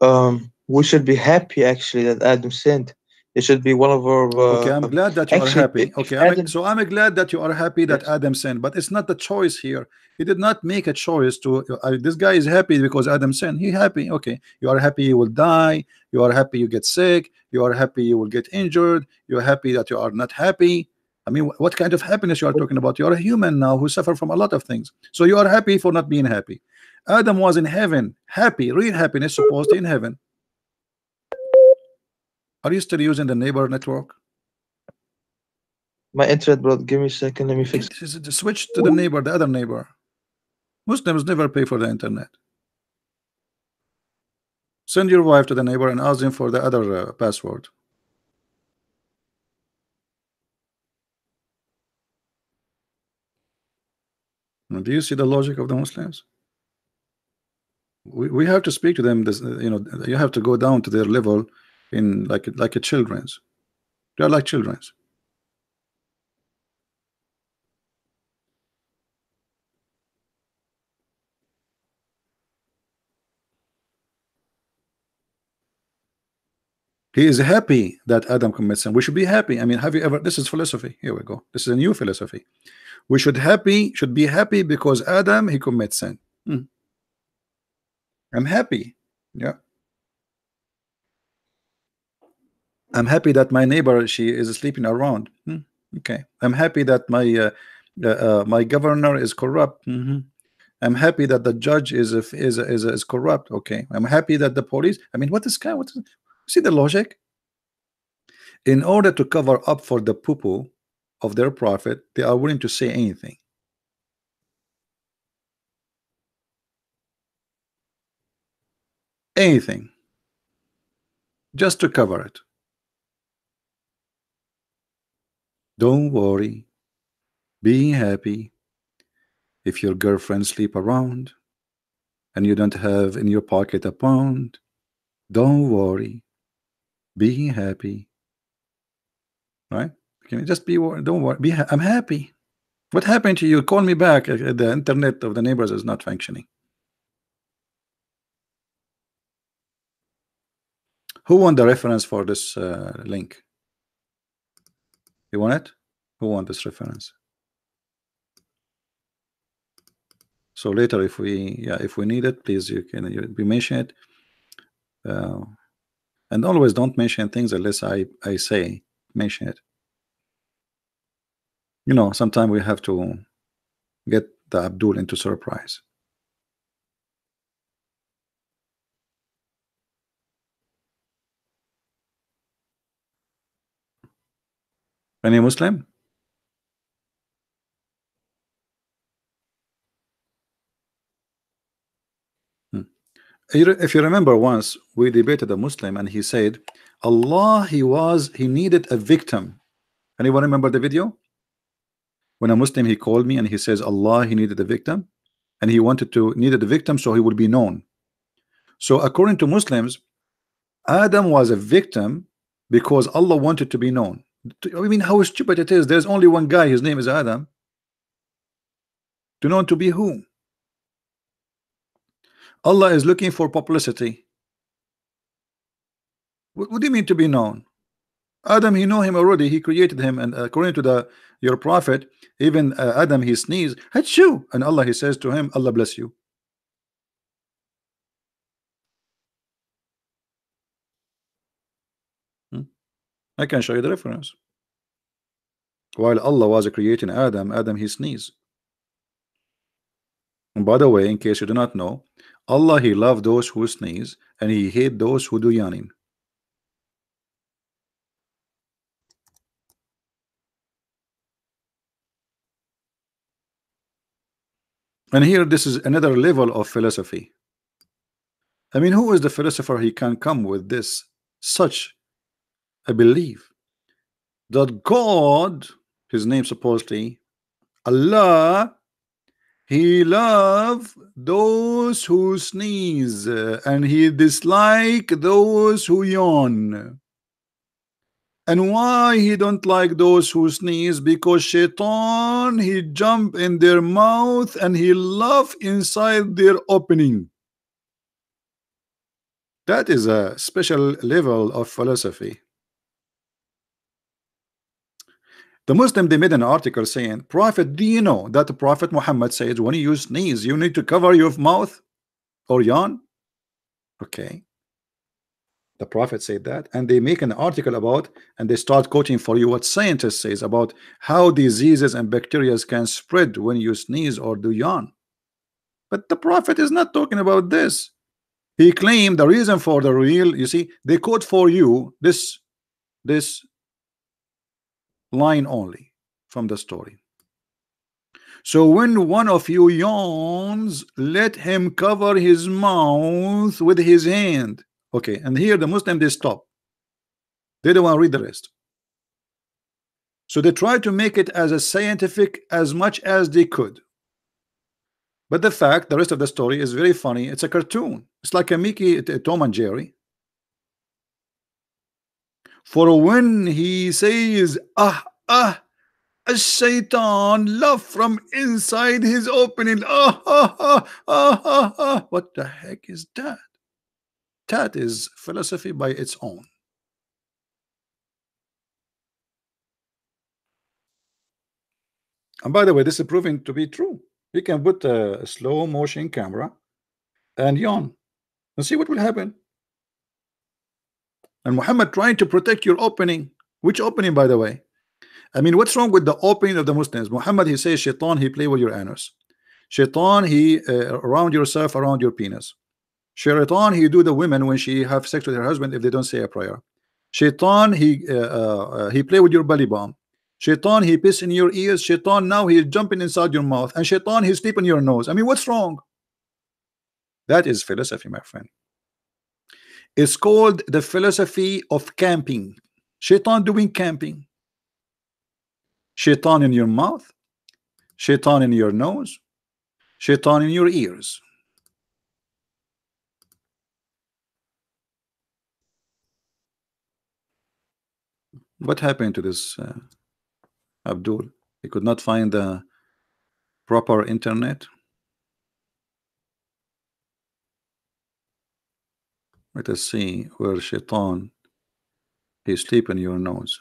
Um. We should be happy actually that Adam sinned. It should be one of our. Uh, Okay, I'm glad that you are happy. Okay, I'm, Adam- so I'm glad that you are happy that Yes. Adam sinned, but it's not the choice here. He did not make a choice to. Uh, this guy is happy because Adam sinned. He happy. Okay, you are happy you will die. You are happy you get sick. You are happy you will get injured. You are happy that you are not happy. I mean, what kind of happiness you are talking about? You are a human now who suffer from a lot of things. So you are happy for not being happy. Adam was in heaven, happy, real happiness, supposed in heaven. Are you still using the neighbor network? my internet, bro. Give me a second. Let me fix. It Switch to the neighbor, the other neighbor. Muslims never pay for the internet. Send your wife to the neighbor and ask him for the other uh, password. Do you see the logic of the Muslims? We, we have to speak to them. This, you know, you have to go down to their level in like like a children's. They are like children's. He is happy that Adam commits sin. We should be happy. I mean, have you ever? This is philosophy. Here we go. This is a new philosophy. We should happy should be happy because Adam he commits sin. Hmm. I'm happy. Yeah. I'm happy that my neighbor she is sleeping around. Hmm. Okay. I'm happy that my uh, uh, uh, my governor is corrupt. Mhm. I'm happy that the judge is is is is corrupt. Okay. I'm happy that the police. I mean, what is kind? What is See the logic? In order to cover up for the poo-poo of their prophet, they are willing to say anything. Anything. Just to cover it. Don't worry. Being happy. If your girlfriend sleep around and you don't have in your pocket a pound, don't worry. Being happy. Right? Can you just be don't worry be ha- i'm happy. What happened to you? Call me back. Uh, the internet of the neighbors is not functioning. Who won the reference for this uh, link you want it who want this reference so later if we yeah if we need it please you can you, we mention it uh, and always don't mention things unless I I say mention it. You know, sometimes we have to get the Abdul into surprise. Any Muslim? Hmm. You re- If you remember once we debated a Muslim and he said Allah he was he needed a victim. Anyone remember the video? When a Muslim he called me and he says Allah he needed a victim and he wanted to needed a victim so he would be known. So according to Muslims, Adam was a victim because Allah wanted to be known. I mean, how stupid it is. There's only one guy, his name is Adam. To know to be whom? Allah is looking for publicity. What, what do you mean to be known? Adam, he know him already. He created him, and according to the your prophet, even uh, Adam, he sneezed, Hachu, and Allah, he says to him, Allah bless you. I can show you the reference. While Allah was creating Adam, Adam he sneezed. And by the way, in case you do not know, Allah he loved those who sneeze and he hate those who do yawning. And here this is another level of philosophy. I mean, who is the philosopher he can come with this such a believe that God, his name supposedly, Allah, he love those who sneeze uh, and he dislike those who yawn. And why he don't like those who sneeze? Because shaitan, he jump in their mouth and he laugh inside their opening. That is a special level of philosophy. The Muslim, they made an article saying, Prophet, do you know that the Prophet Muhammad says when you sneeze, you need to cover your mouth or yawn? Okay. The prophet said that and they make an article about and they start quoting for you what scientists says about how diseases and bacteria can spread when you sneeze or do yawn but the prophet is not talking about this. He claimed the reason for the real you see they quote for you this this line only from the story so when one of you yawns let him cover his mouth with his hand Okay, and here the Muslim they stop. They don't want to read the rest. So they try to make it as a scientific as much as they could. But the fact, the rest of the story is very funny. It's a cartoon. It's like a Mickey, Tom and Jerry. For when he says, ah, ah, a shaitan love from inside his opening. Ah, ah, ah, ah, ah, ah. What the heck is that? That is philosophy by its own. And by the way, this is proving to be true. You can put a slow motion camera and yawn and see what will happen. And Muhammad trying to protect your opening. Which opening, by the way? I mean, what's wrong with the opening of the Muslims? Muhammad, he says, Shaitan, he play with your anus. Shaitan, he uh, around yourself, around your penis. Shaitan, he do the women when she have sex with her husband if they don't say a prayer. Shaitan, he uh, uh, he play with your belly bump. Shaitan, he piss in your ears. Shaitan, now he's jumping inside your mouth. And Shaitan, he's sleeping your nose. I mean, what's wrong? That is philosophy, my friend. It's called the philosophy of camping. Shaitan doing camping. Shaitan in your mouth. Shaitan in your nose. Shaitan in your ears. What happened to this uh, Abdul? He could not find the proper internet. Let us see where Shaitan is sleep in your nose.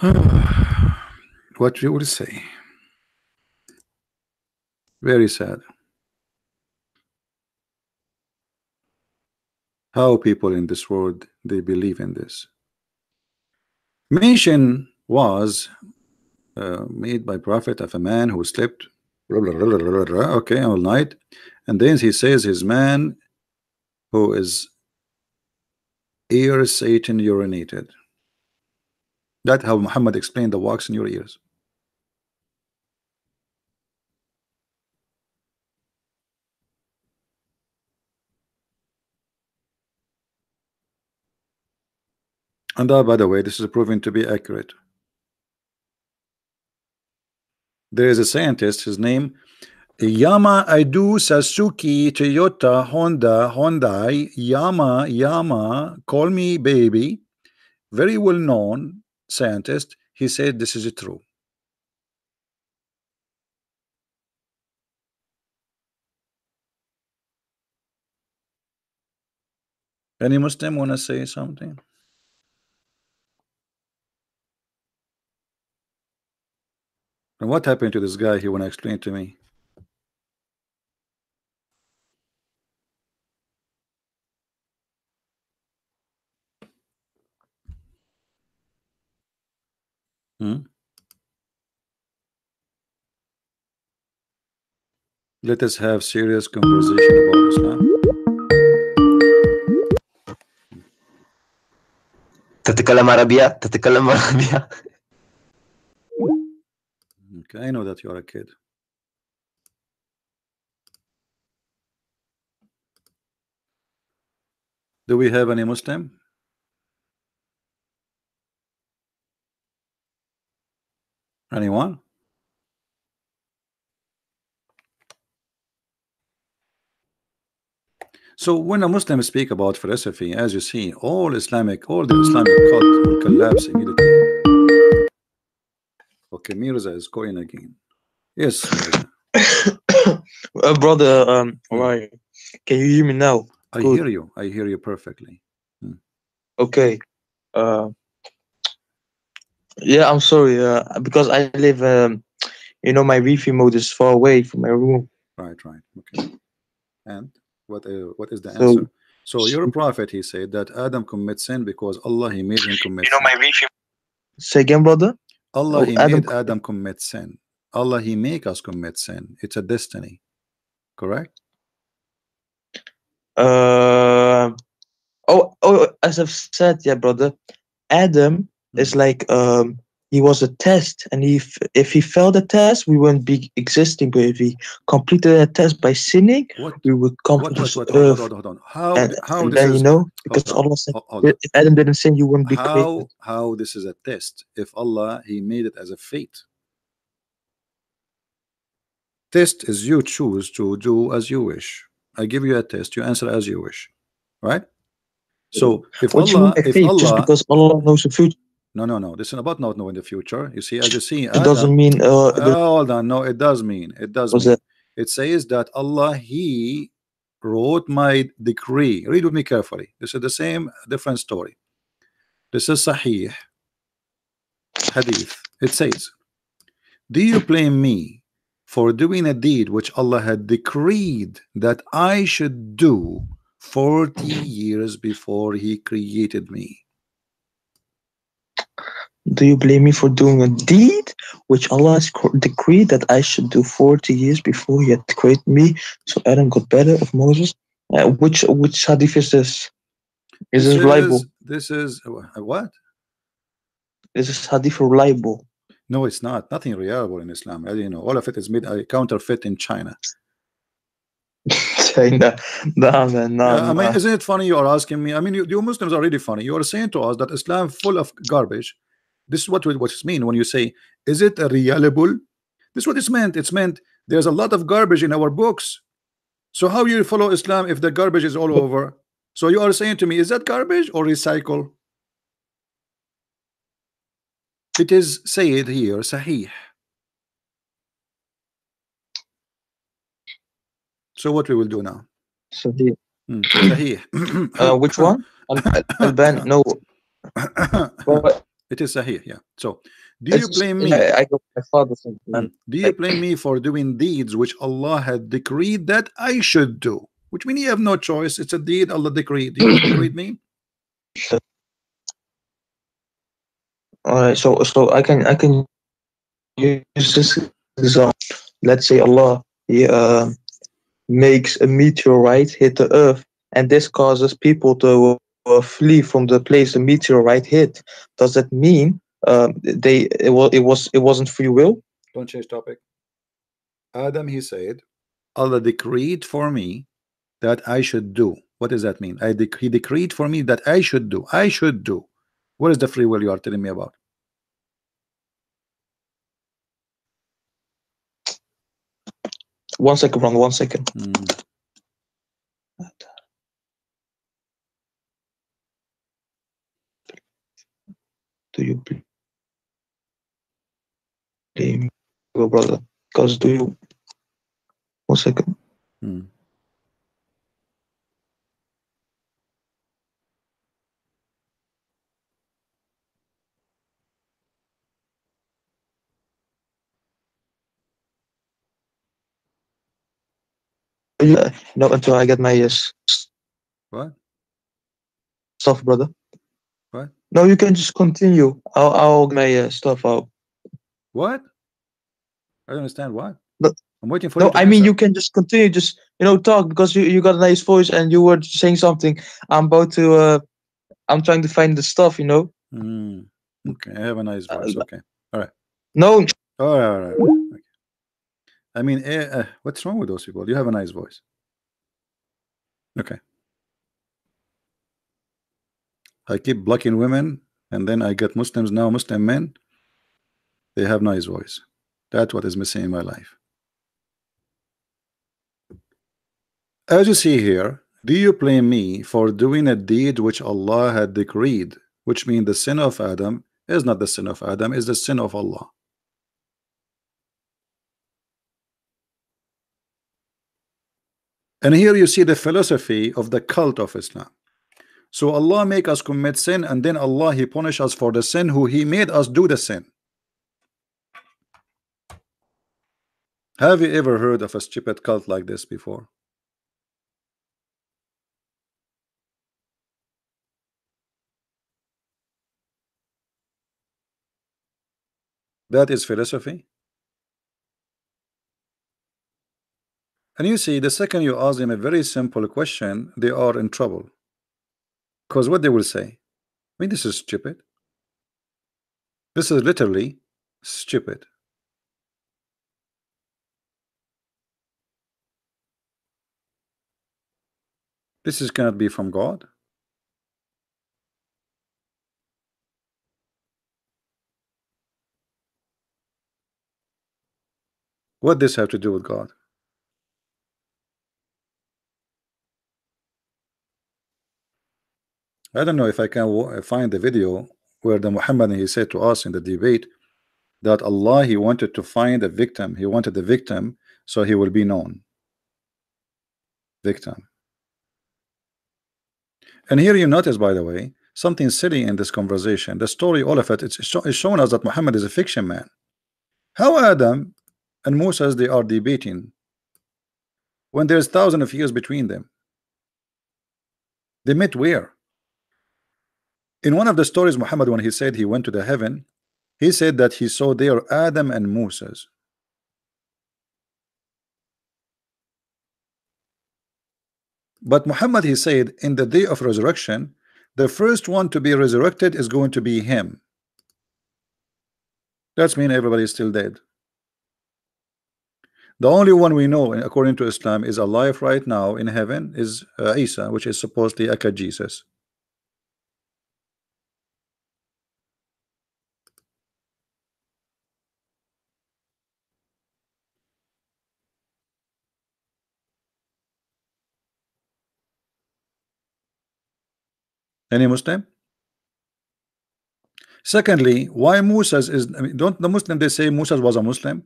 what you will say. Very sad. How people in this world they believe in this. Mention was uh, made by prophet of a man who slept okay all night, and then he says his man who is ear Satan urinated. that how Muhammad explained the wax in your ears. And uh, by the way, this is proven to be accurate. there is a scientist his name Yama Aidu Sasuki Toyota Honda Hyundai Yama Yama call me baby very well known scientist. He said this is true. Any Muslim want to say something and what happened to this guy he want to explain to me Hmm? Let us have serious conversation about Islam. تتكلم عربية تتكلم عربية Okay, I know that you're a kid. Do we have any Muslim? Anyone? So when a Muslim speak about philosophy, as you see, all Islamic, all the Islamic cult will collapse immediately. Okay, Mirza is going again. Yes, Uh, brother, um, why? Can you hear me now? I Good. hear you. I hear you perfectly. Okay. Uh, yeah, I'm sorry. Uh, because I live, um, you know, my Wi-Fi mode is far away from my room. Right, right. Okay. And what uh, what is the So- answer? So your prophet he said that Adam commits sin because Allah he made him commit You know, sin. Wi-Fi. Say again, brother. Allah Oh, he Adam made Adam commit sin. Allah he make us commit sin. It's a destiny. Correct? Uh, oh, oh, as I've said, yeah, brother. Adam is like um, he was a test, and if if he failed the test, we wouldn't be existing. But if he completed a test by sinning, What we would come what to what this what hold on, earth. hold on, hold on. How and, how and then is you know because on, Allah said if Adam didn't sin, you wouldn't be how created. how this is a test if Allah he made it as a fate test is you choose to do as you wish I give you a test you answer as you wish right so if What you mean Allah if faith? Just because Allah knows the future, no no no. This is about not knowing the future. You see as you see it doesn't mean uh, the, hold on. No it does mean it does mean. it it says that Allah he wrote my decree. Read with me carefully. This is the same different story. This is Sahih Hadith. It says do you blame me for doing a deed which Allah had decreed that I should do 40 years before he created me Do you blame me for doing a deed which Allah has decreed that I should do 40 years before He had created me? So Adam got better of Moses. Uh, which which hadith is this? Is this reliable? this is uh, what Is this hadith reliable? no it's not nothing reliable in Islam as you know all of it is made a counterfeit in China China. No, man, no. Uh, I mean, isn't it funny you are asking me? I mean, you, you Muslims are really funny. You are saying to us that Islam full of garbage. This is what it- what it mean when you say, "Is it a reliable?" This is what it's meant. It's meant there's a lot of garbage in our books. So how you follow Islam if the garbage is all over? So you are saying to me, is that garbage or recycle? It is said here, Sahih. So what we will do now? So the, Hmm, Sahih. uh, which one? Al- Al- Alban? No. What- It is Sahih, yeah. So, do you blame me? I, I father something. Mm. Do you blame me for doing deeds which Allah had decreed that I should do? Which means you have no choice. It's a deed Allah decreed. Do you decreed me? All right, so so I can I can use this example. Let's say Allah he, uh, makes a meteorite hit the Earth, and this causes people to uh, flee from the place the meteorite hit. Does that mean um, they it was it was it wasn't free will? Don't change topic. Adam, he said, Allah decreed for me that I should do. What does that mean? I dec- he decreed for me that I should do. I should do. What is the free will you are telling me about? one second, brother. One second. Mm. Do you blame your brother? Because do you? One second. Mm. Yeah, no, until I get my yes What? stuff, brother. No, you can just continue. I'll I'll my uh, stuff out. What? I don't understand what. No- I'm waiting for No, I mean answer. you can just continue, just you know, talk because you, you got a nice voice and you were saying something. I'm about to uh I'm trying to find the stuff, you know. Mm. Okay, I have a nice Uh, voice. Okay. No, All right, all right. all right. Okay. I mean, uh, what's wrong with those people? You have a nice voice. Okay. I keep blocking women, and then I get Muslims now, Muslim men. They have nice voice. That's what is missing in my life. As you see here, do you blame me for doing a deed which Allah had decreed, which means the sin of Adam is not the sin of Adam, is the sin of Allah. And here you see the philosophy of the cult of Islam. So Allah make us commit sin and then Allah he punish us for the sin who he made us do the sin. Have you ever heard of a stupid cult like this before? That is philosophy. And you see, the second you ask them a very simple question, they are in trouble. Because what they will say, I mean, this is stupid. This is literally stupid. This is cannot be from God. What this have to do with God? I don't know if I can find the video where the Muhammad he said to us in the debate that Allah he wanted to find a victim. He wanted the victim so he will be known. Victim. And here you notice by the way something silly in this conversation. The story all of it it's, show, it's showing us that Muhammad is a fiction man. How Adam and Moses they are debating when there's thousands of years between them they met where in one of the stories Muhammad when he said he went to the heaven he said that he saw there Adam and Moses. But Muhammad he said in the day of resurrection the first one to be resurrected is going to be him. That's mean everybody is still dead. The only one we know according to Islam is alive right now in heaven is uh, Isa which is supposedly aka Jesus Any Muslim? Secondly, why Moses is I mean, don't the Muslim they say Moses was a Muslim?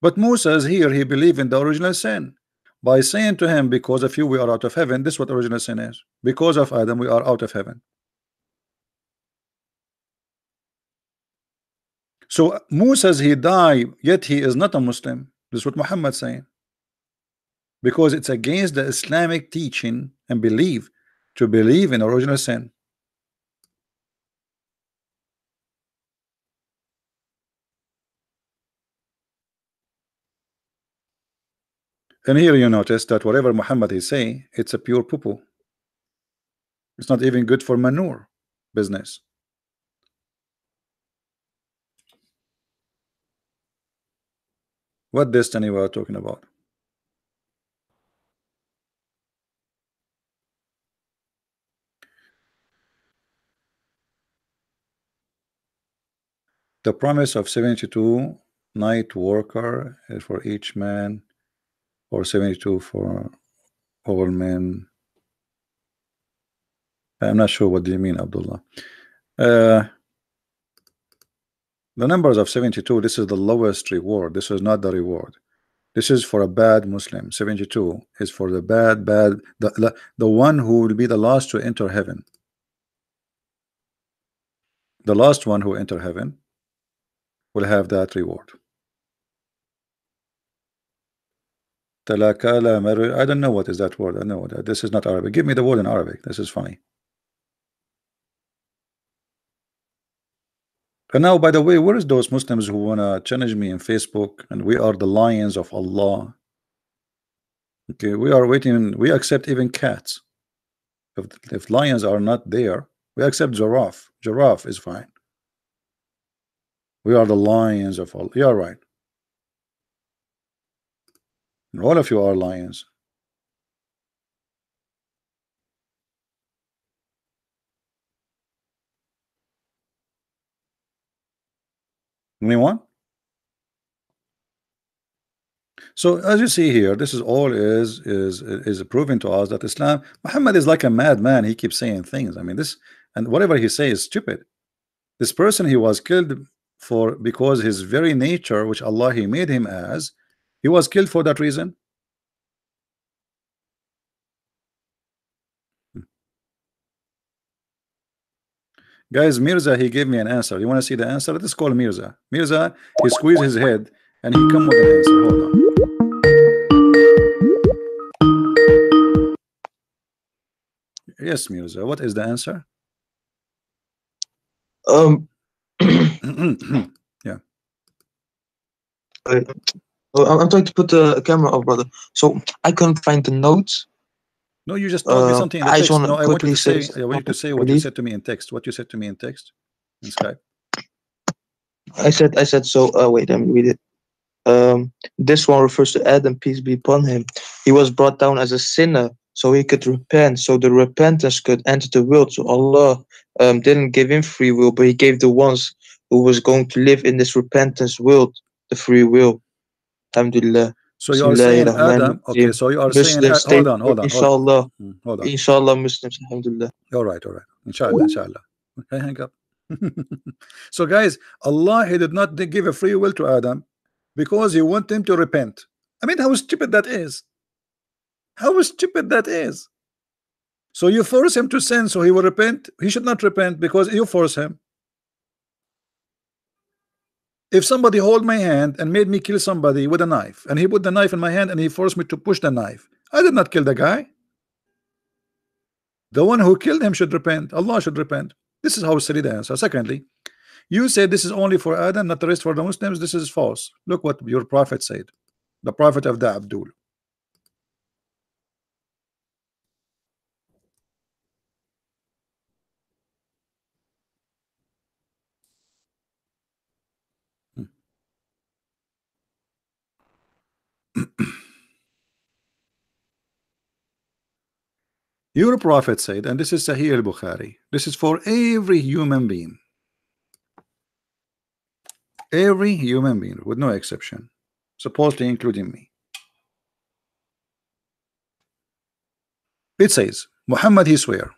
But Moses here he believed in the original sin by saying to him, Because of you we are out of heaven. This is what original sin is. Because of Adam, we are out of heaven. So Moses he died, yet he is not a Muslim. This is what Muhammad saying. Because it's against the Islamic teaching and belief to believe in original sin. And here you notice that whatever Muhammad is saying, it's a pure poo-poo. It's not even good for manure business. What destiny we are talking about? The promise of 72 night worker for each man or 72 for all men. I'm not sure what do you mean Abdullah. Uh, the numbers of 72 this is the lowest reward. This is not the reward. This is for a bad Muslim. 72 is for the bad bad the, the, the one who will be the last to enter heaven. The last one who enter heaven will have that reward I don't know what is that word I know that this is not Arabic give me the word in Arabic this is funny And now, by the way, where is those Muslims who wanna challenge me in Facebook and we are the lions of Allah? Okay, we are waiting. We accept even cats. If, if lions are not there, we accept giraffe. Giraffe is fine. We are the lions of Allah. You're right. And all of you are lions. Anyone? So as you see here, this is all is is is proving to us that Islam Muhammad is like a madman. He keeps saying things. I mean, this and whatever he says is stupid. This person he was killed for because his very nature, which Allah he made him as, he was killed for that reason. Guys, Mirza, he gave me an answer. You want to see the answer? Let's call Mirza. Mirza, he squeezed his head and he come with an answer. Hold on. Yes, Mirza. What is the answer? Um, yeah. uh, I'm I'm trying to put the camera off, brother. So I couldn't find the notes. No, you just told me Uh, something in I wanna No, I want you to say. say I want you to say what you said to me in text. What you said to me in text in Skype. I said, I said so. Uh, wait, let me read it. Um, this one refers to Adam, peace be upon him. He was brought down as a sinner, so he could repent, so the repentance could enter the world. So Allah um, didn't give him free will, but He gave the ones who was going to live in this repentance world the free will. Alhamdulillah. So you are saying Adam. Okay, so you are saying. Muslims uh, Hold on, hold on. Inshallah, Hmm, Hold on. inshallah, Muslims. Alhamdulillah. All right, all right. Inshallah, inshallah. Okay, hang up. so, guys, Allah He did not give a free will to Adam because He want him to repent. I mean, how stupid that is. How stupid that is. So you force him to sin, so he will repent. He should not repent because you force him. If somebody hold my hand and made me kill somebody with a knife, and he put the knife in my hand and he forced me to push the knife, I did not kill the guy. The one who killed him should repent. Allah should repent. This is how silly the answer. Secondly, you said this is only for Adam, not the rest for the Muslims. This is false. Look what your prophet said. The prophet of the Abdul. Your prophet said, and this is Sahih al-Bukhari, this is for every human being. Every human being, with no exception, supposedly including me. It says, Muhammad he swear,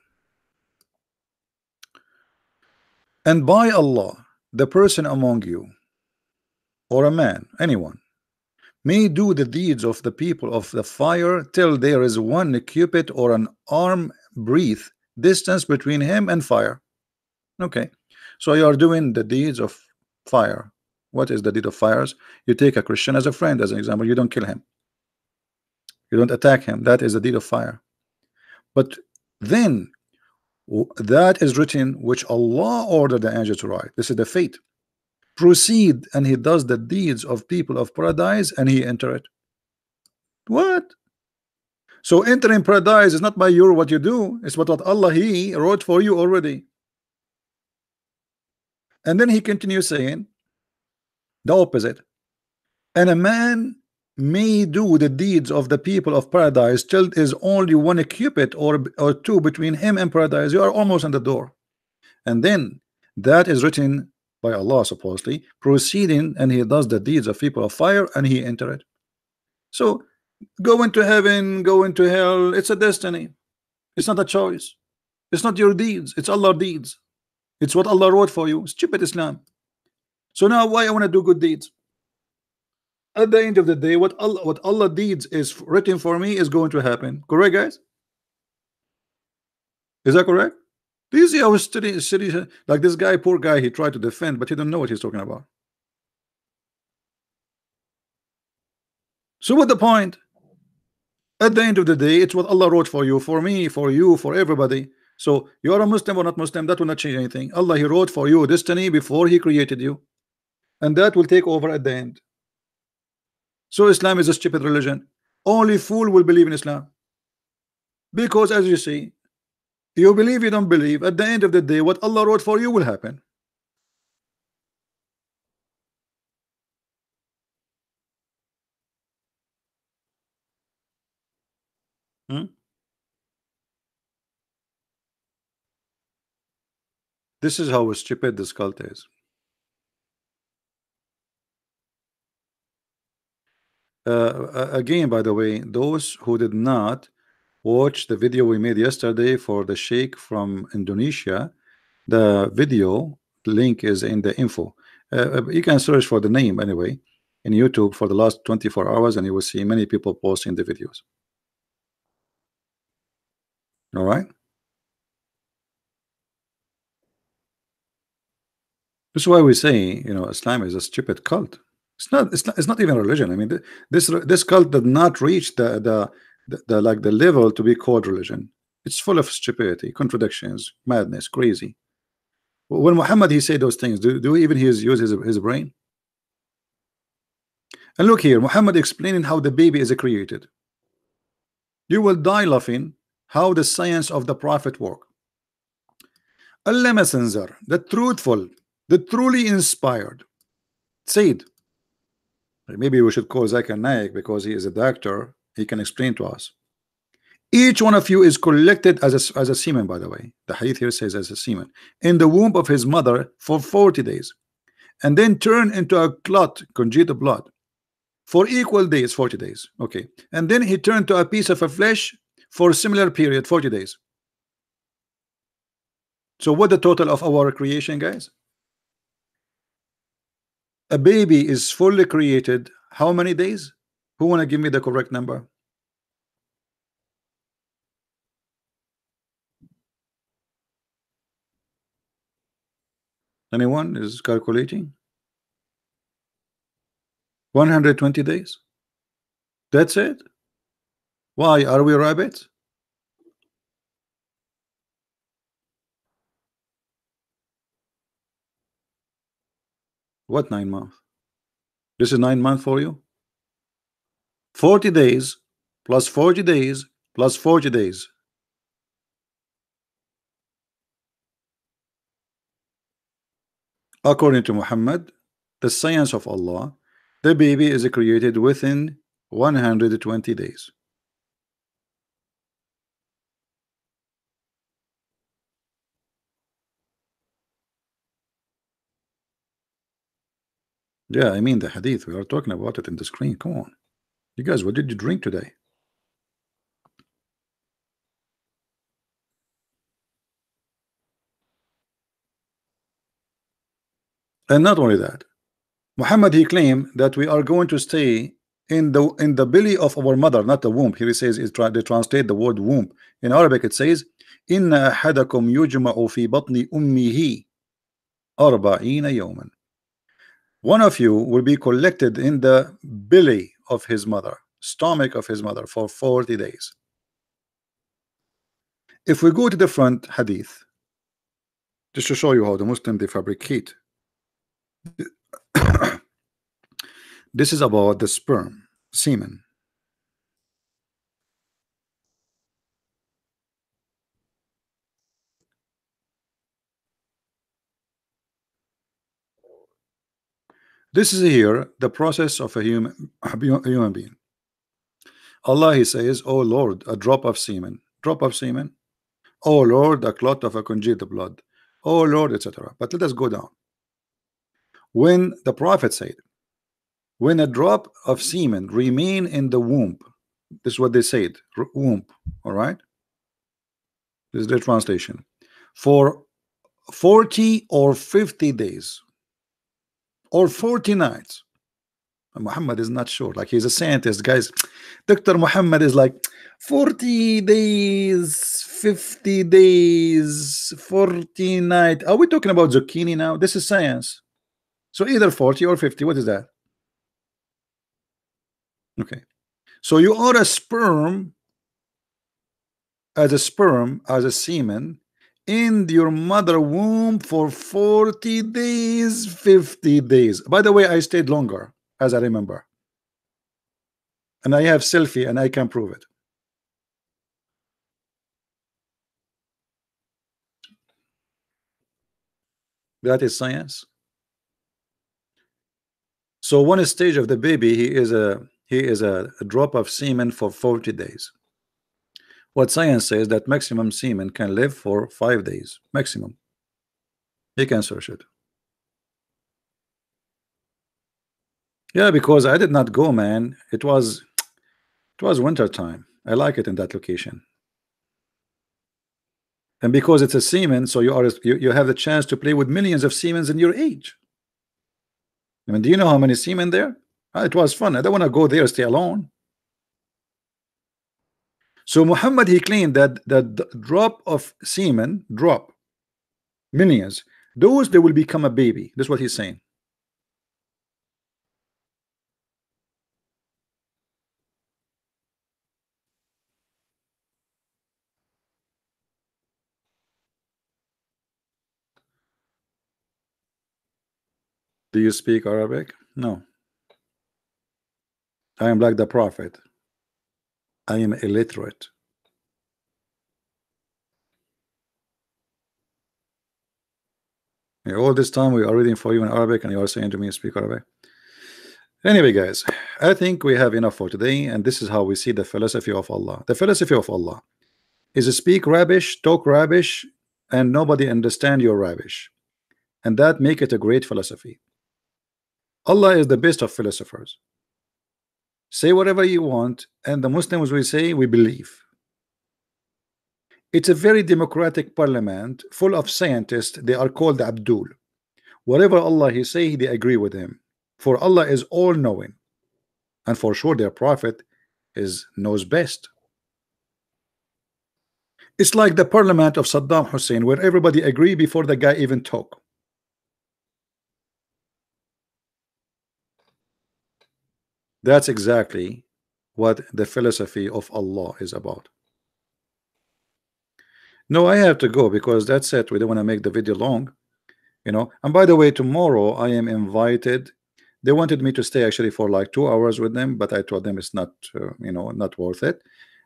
and by Allah, the person among you, or a man, anyone, may do the deeds of the people of the fire till there is one cubit or an arm breadth distance between him and fire. Okay, so you are doing the deeds of fire. What is the deed of fires? You take a Christian as a friend, as an example. You don't kill him. You don't attack him. That is the deed of fire. But then that is written, which Allah ordered the angel to write. This is the fate proceed and he does the deeds of people of paradise and he enter it. What? So entering paradise is not by your what you do it's what, what Allah he wrote for you already. And then he continues saying the opposite. And a man may do the deeds of the people of paradise till is only one cubit or or two between him and paradise. You are almost on the door. And then that is written by Allah supposedly proceeding and he does the deeds of people of fire and he enter it so go into heaven go into hell it's a destiny. It's not a choice. It's not your deeds. It's Allah deeds. It's what Allah wrote for you. Stupid Islam. So now why I want to do good deeds? At the end of the day what Allah what Allah deeds is written for me is going to happen. Correct guys? Is that correct do you see how like this guy poor guy he tried to defend but he don't know what he's talking about? So what the point? At the end of the day it's what Allah wrote for you for me for you for everybody. So you are a Muslim or not Muslim that will not change anything. Allah he wrote for you destiny before he created you. And that will take over at the end. So Islam is a stupid religion. Only fool will believe in Islam. Because as you see you believe you don't believe. At the end of the day what Allah wrote for you will happen. Hmm? this is how stupid this cult is. Uh, again by the way those who did not watch the video we made yesterday for the sheikh from Indonesia. The video link is in the info. Uh, you can search for the name anyway in YouTube for the last 24 hours and you will see many people posting the videos. All right? This is why we say you know Islam is a stupid cult. It's not it's not, it's not even a religion. I mean this this cult did not reach the the the, the like the level to be called religion. It's full of stupidity contradictions madness crazy. When Muhammad he said those things do, do even he use his, his brain? And look here Muhammad explaining how the baby is created. You will die laughing how the science of the prophet work. Allah messenger the truthful the truly inspired said maybe we should call Zakir Naik because he is a doctor he can explain to us. Each one of you is collected as a, as a semen by the way. The hadith here says as a semen. In the womb of his mother for 40 days. And then turn into a clot congealed blood for equal days 40 days. Okay. And then he turned to a piece of a flesh for a similar period 40 days. So what the total of our creation guys? A baby is fully created how many days who want to give me the correct number? Anyone is calculating? 120 days. That's it. Why are we rabbits? What nine months? This is nine months for you? 40 days plus 40 days plus 40 days. According to Muhammad, the science of Allah, the baby is created within 120 days. Yeah, I mean the hadith. We are talking about it in the screen. Come on. You guys, what did you drink today? And not only that, Muhammad he claimed that we are going to stay in the in the belly of our mother, not the womb. Here he says is try they translate the word womb. In Arabic it says, Inna ahadakum yujma'u fi batni ummihi arba'ina yawman. One of you will be collected in the belly of his mother, stomach of his mother for 40 days. If we go to the front hadith, just to show you how the Muslim they fabricate. this is about the sperm, semen. This is here the process of a human, a human being. Allah he says, Oh Lord, a drop of semen, drop of semen. Oh Lord, a clot of a congealed blood. Oh Lord, etc. But let us go down. when the prophet said when a drop of semen remain in the womb this is what they said womb all right this is the translation for 40 or 50 days or 40 nights. Muhammad is not sure. Like he's a scientist. Guys Dr. Muhammad is like 40 days 50 days 40 night are we talking about zucchini now? This is science. So either 40 or 50 what is that? Okay. So you are a sperm as a sperm as a semen in your mother womb for 40 days 50 days. By the way I stayed longer as I remember. And I have selfie and I can prove it. That is science. So one stage of the baby he is a he is a, a drop of semen for 40 days what science says that maximum semen can live for five days maximum. You can search it yeah because I did not go man. It was it was winter time. I like it in that location. And because it's a semen so you are you, you have the chance to play with millions of semens in your age. I mean do you know how many semen there? Ah, it was fun. I don't want to go there stay alone so Muhammad he claimed that the drop of semen drop millions those they will become a baby that's what he's saying Do you speak Arabic? No. I am like the prophet. I am illiterate. Yeah, all this time we are reading for you in Arabic and you are saying to me speak Arabic. Anyway, guys, I think we have enough for today, and this is how we see the philosophy of Allah. The philosophy of Allah is to speak rubbish, talk rubbish, and nobody understand your rubbish. And that make it a great philosophy. Allah is the best of philosophers. Say whatever you want, and the Muslims will say we believe. It's a very democratic parliament full of scientists. They are called Abdul. Whatever Allah he say, they agree with him. For Allah is all knowing, and for sure their prophet is knows best. It's like the parliament of Saddam Hussein, where everybody agree before the guy even talk. That's exactly what the philosophy of Allah is about. No, I have to go because that's it. We don't want to make the video long, you know. And by the way, tomorrow I am invited. They wanted me to stay actually for like two hours with them, but I told them it's not, uh, you know, not worth it.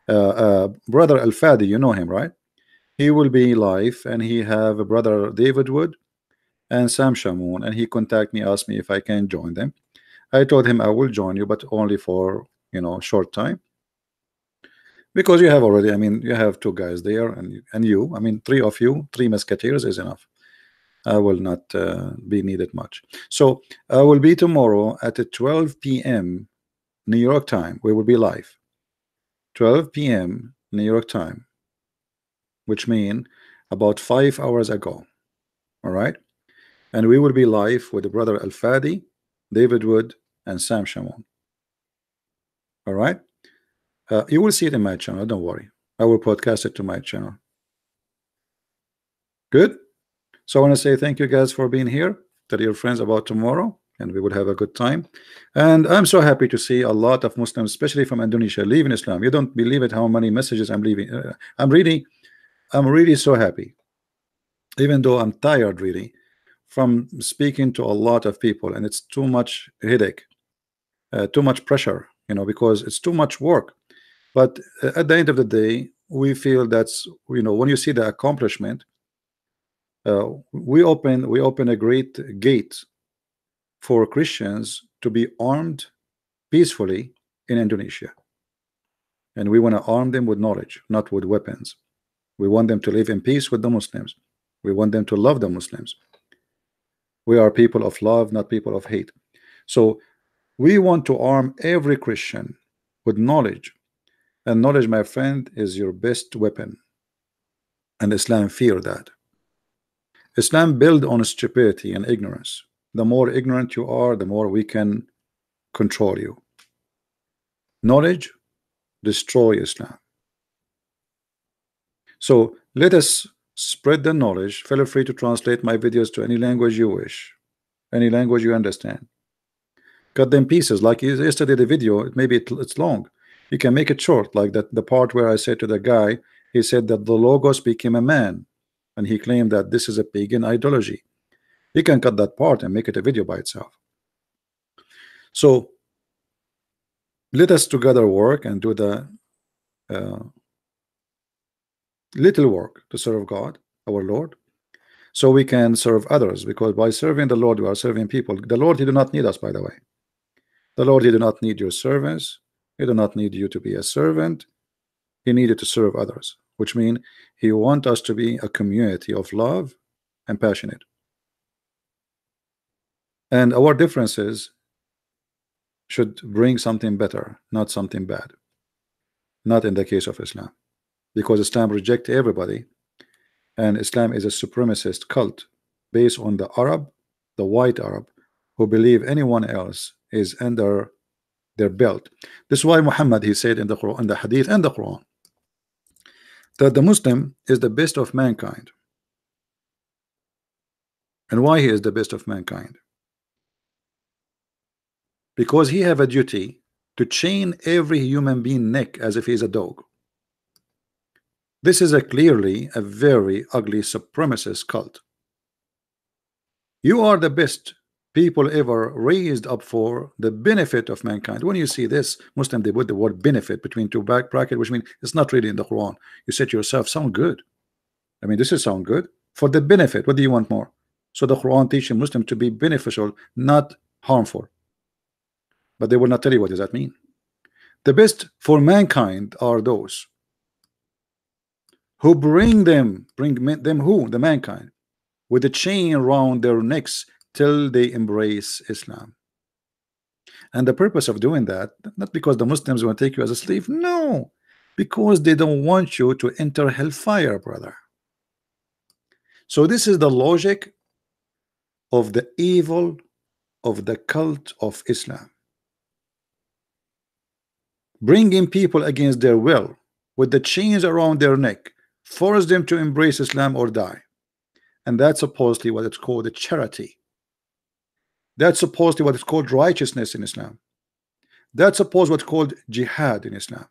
Uh, uh, brother Al Fadi, you know him, right? He will be live, and he have a brother David Wood and Sam Shamoun, and he contact me, asked me if I can join them. I told him I will join you, but only for you know short time because you have already. I mean, you have two guys there, and and you. I mean, three of you, three musketeers is enough. I will not uh, be needed much. So I will be tomorrow at 12 p.m. New York time. We will be live. 12 p.m. New York time, which mean about five hours ago. All right, and we will be live with the brother Al Fadi, David Wood, and Sam Shamoun. All right, uh, you will see it in my channel. Don't worry, I will podcast it to my channel. Good. So I want to say thank you guys for being here. Tell your friends about tomorrow, and we will have a good time. And I'm so happy to see a lot of Muslims, especially from Indonesia, leaving Islam. You don't believe it how many messages I'm leaving. Uh, I'm really, I'm really so happy, even though I'm tired really from speaking to a lot of people, and it's too much headache, uh, too much pressure, you know, because it's too much work. But uh, at the end of the day, we feel that's you know when you see the accomplishment uh, we open we open a great gate for Christians to be armed peacefully in Indonesia and we want to arm them with knowledge not with weapons we want them to live in peace with the Muslims we want them to love the Muslims We are people of love, not people of hate. So we want to arm every Christian with knowledge. And knowledge, my friend, is your best weapon. And Islam fear that. Islam build on stupidity and ignorance. The more ignorant you are, the more we can control you. Knowledge destroy Islam. So let us spread the knowledge. Feel free to translate my videos to any language you wish, any language you understand. Cut them pieces like yesterday the video. Maybe it, it's long. You can make it short, like that. The part where I said to the guy, he said that the logos became a man, and he claimed that this is a pagan ideology. You can cut that part and make it a video by itself. So let us together work and do the uh, little work to serve God, our Lord, so we can serve others. Because by serving the Lord, we are serving people. The Lord, He do not need us, by the way. The Lord, He do not need your service. He do not need you to be a servant. He needed to serve others, which means He want us to be a community of love and passionate. And our differences should bring something better, not something bad. Not in the case of Islam because Islam reject everybody and Islam is a supremacist cult based on the Arab the white Arab who believe anyone else is under their belt. This is why Muhammad he said in the Quran in the Hadith and the Quran that the Muslim is the best of mankind. And why he is the best of mankind? Because he have a duty to chain every human being neck as if he's a dog. This is a clearly a very ugly supremacist cult. You are the best people ever raised up for the benefit of mankind. When you see this, Muslim they put the word benefit between two back bracket, which means it's not really in the Quran. You said to yourself, sound good. I mean, this is sound good for the benefit. What do you want more? So the Quran teaching Muslim to be beneficial, not harmful. But they will not tell you what does that mean. The best for mankind are those who bring them bring them who the mankind with a chain around their necks till they embrace Islam and the purpose of doing that not because the Muslims want to take you as a slave no because they don't want you to enter hellfire brother so this is the logic of the evil of the cult of Islam bringing people against their will with the chains around their neck force them to embrace Islam or die. And that's supposedly what it's called a charity. That's supposedly what it's called righteousness in Islam. That's supposed what's called jihad in Islam.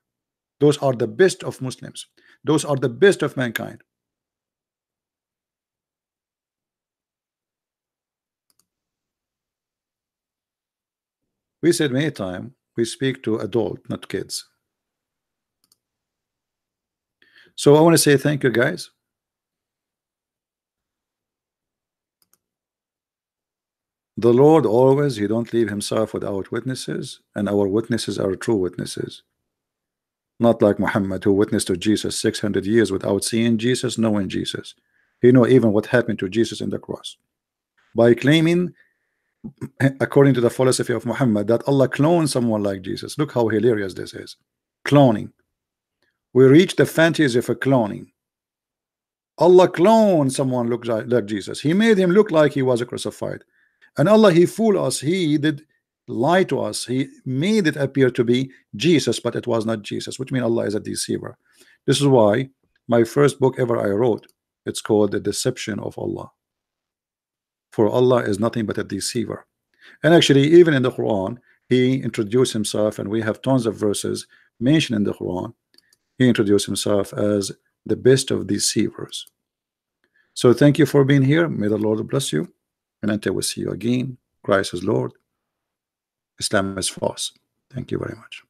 Those are the best of Muslims. Those are the best of mankind. We said many times we speak to adult, not kids. So I want to say thank you, guys. The Lord always, He don't leave Himself without witnesses, and our witnesses are true witnesses. Not like Muhammad, who witnessed to Jesus 600 years without seeing Jesus, knowing Jesus. He know even what happened to Jesus in the cross. By claiming, according to the philosophy of Muhammad, that Allah cloned someone like Jesus. Look how hilarious this is. Cloning we reach the fantasy of a cloning. Allah cloned someone look like, like Jesus. He made him look like he was crucified. And Allah, He fooled us. He did lie to us. He made it appear to be Jesus, but it was not Jesus, which means Allah is a deceiver. This is why my first book ever I wrote, it's called The Deception of Allah. For Allah is nothing but a deceiver. And actually, even in the Quran, He introduced Himself, and we have tons of verses mentioned in the Quran he introduced himself as the best of deceivers. So thank you for being here. May the Lord bless you. And until we see you again, Christ is Lord. Islam is false. Thank you very much.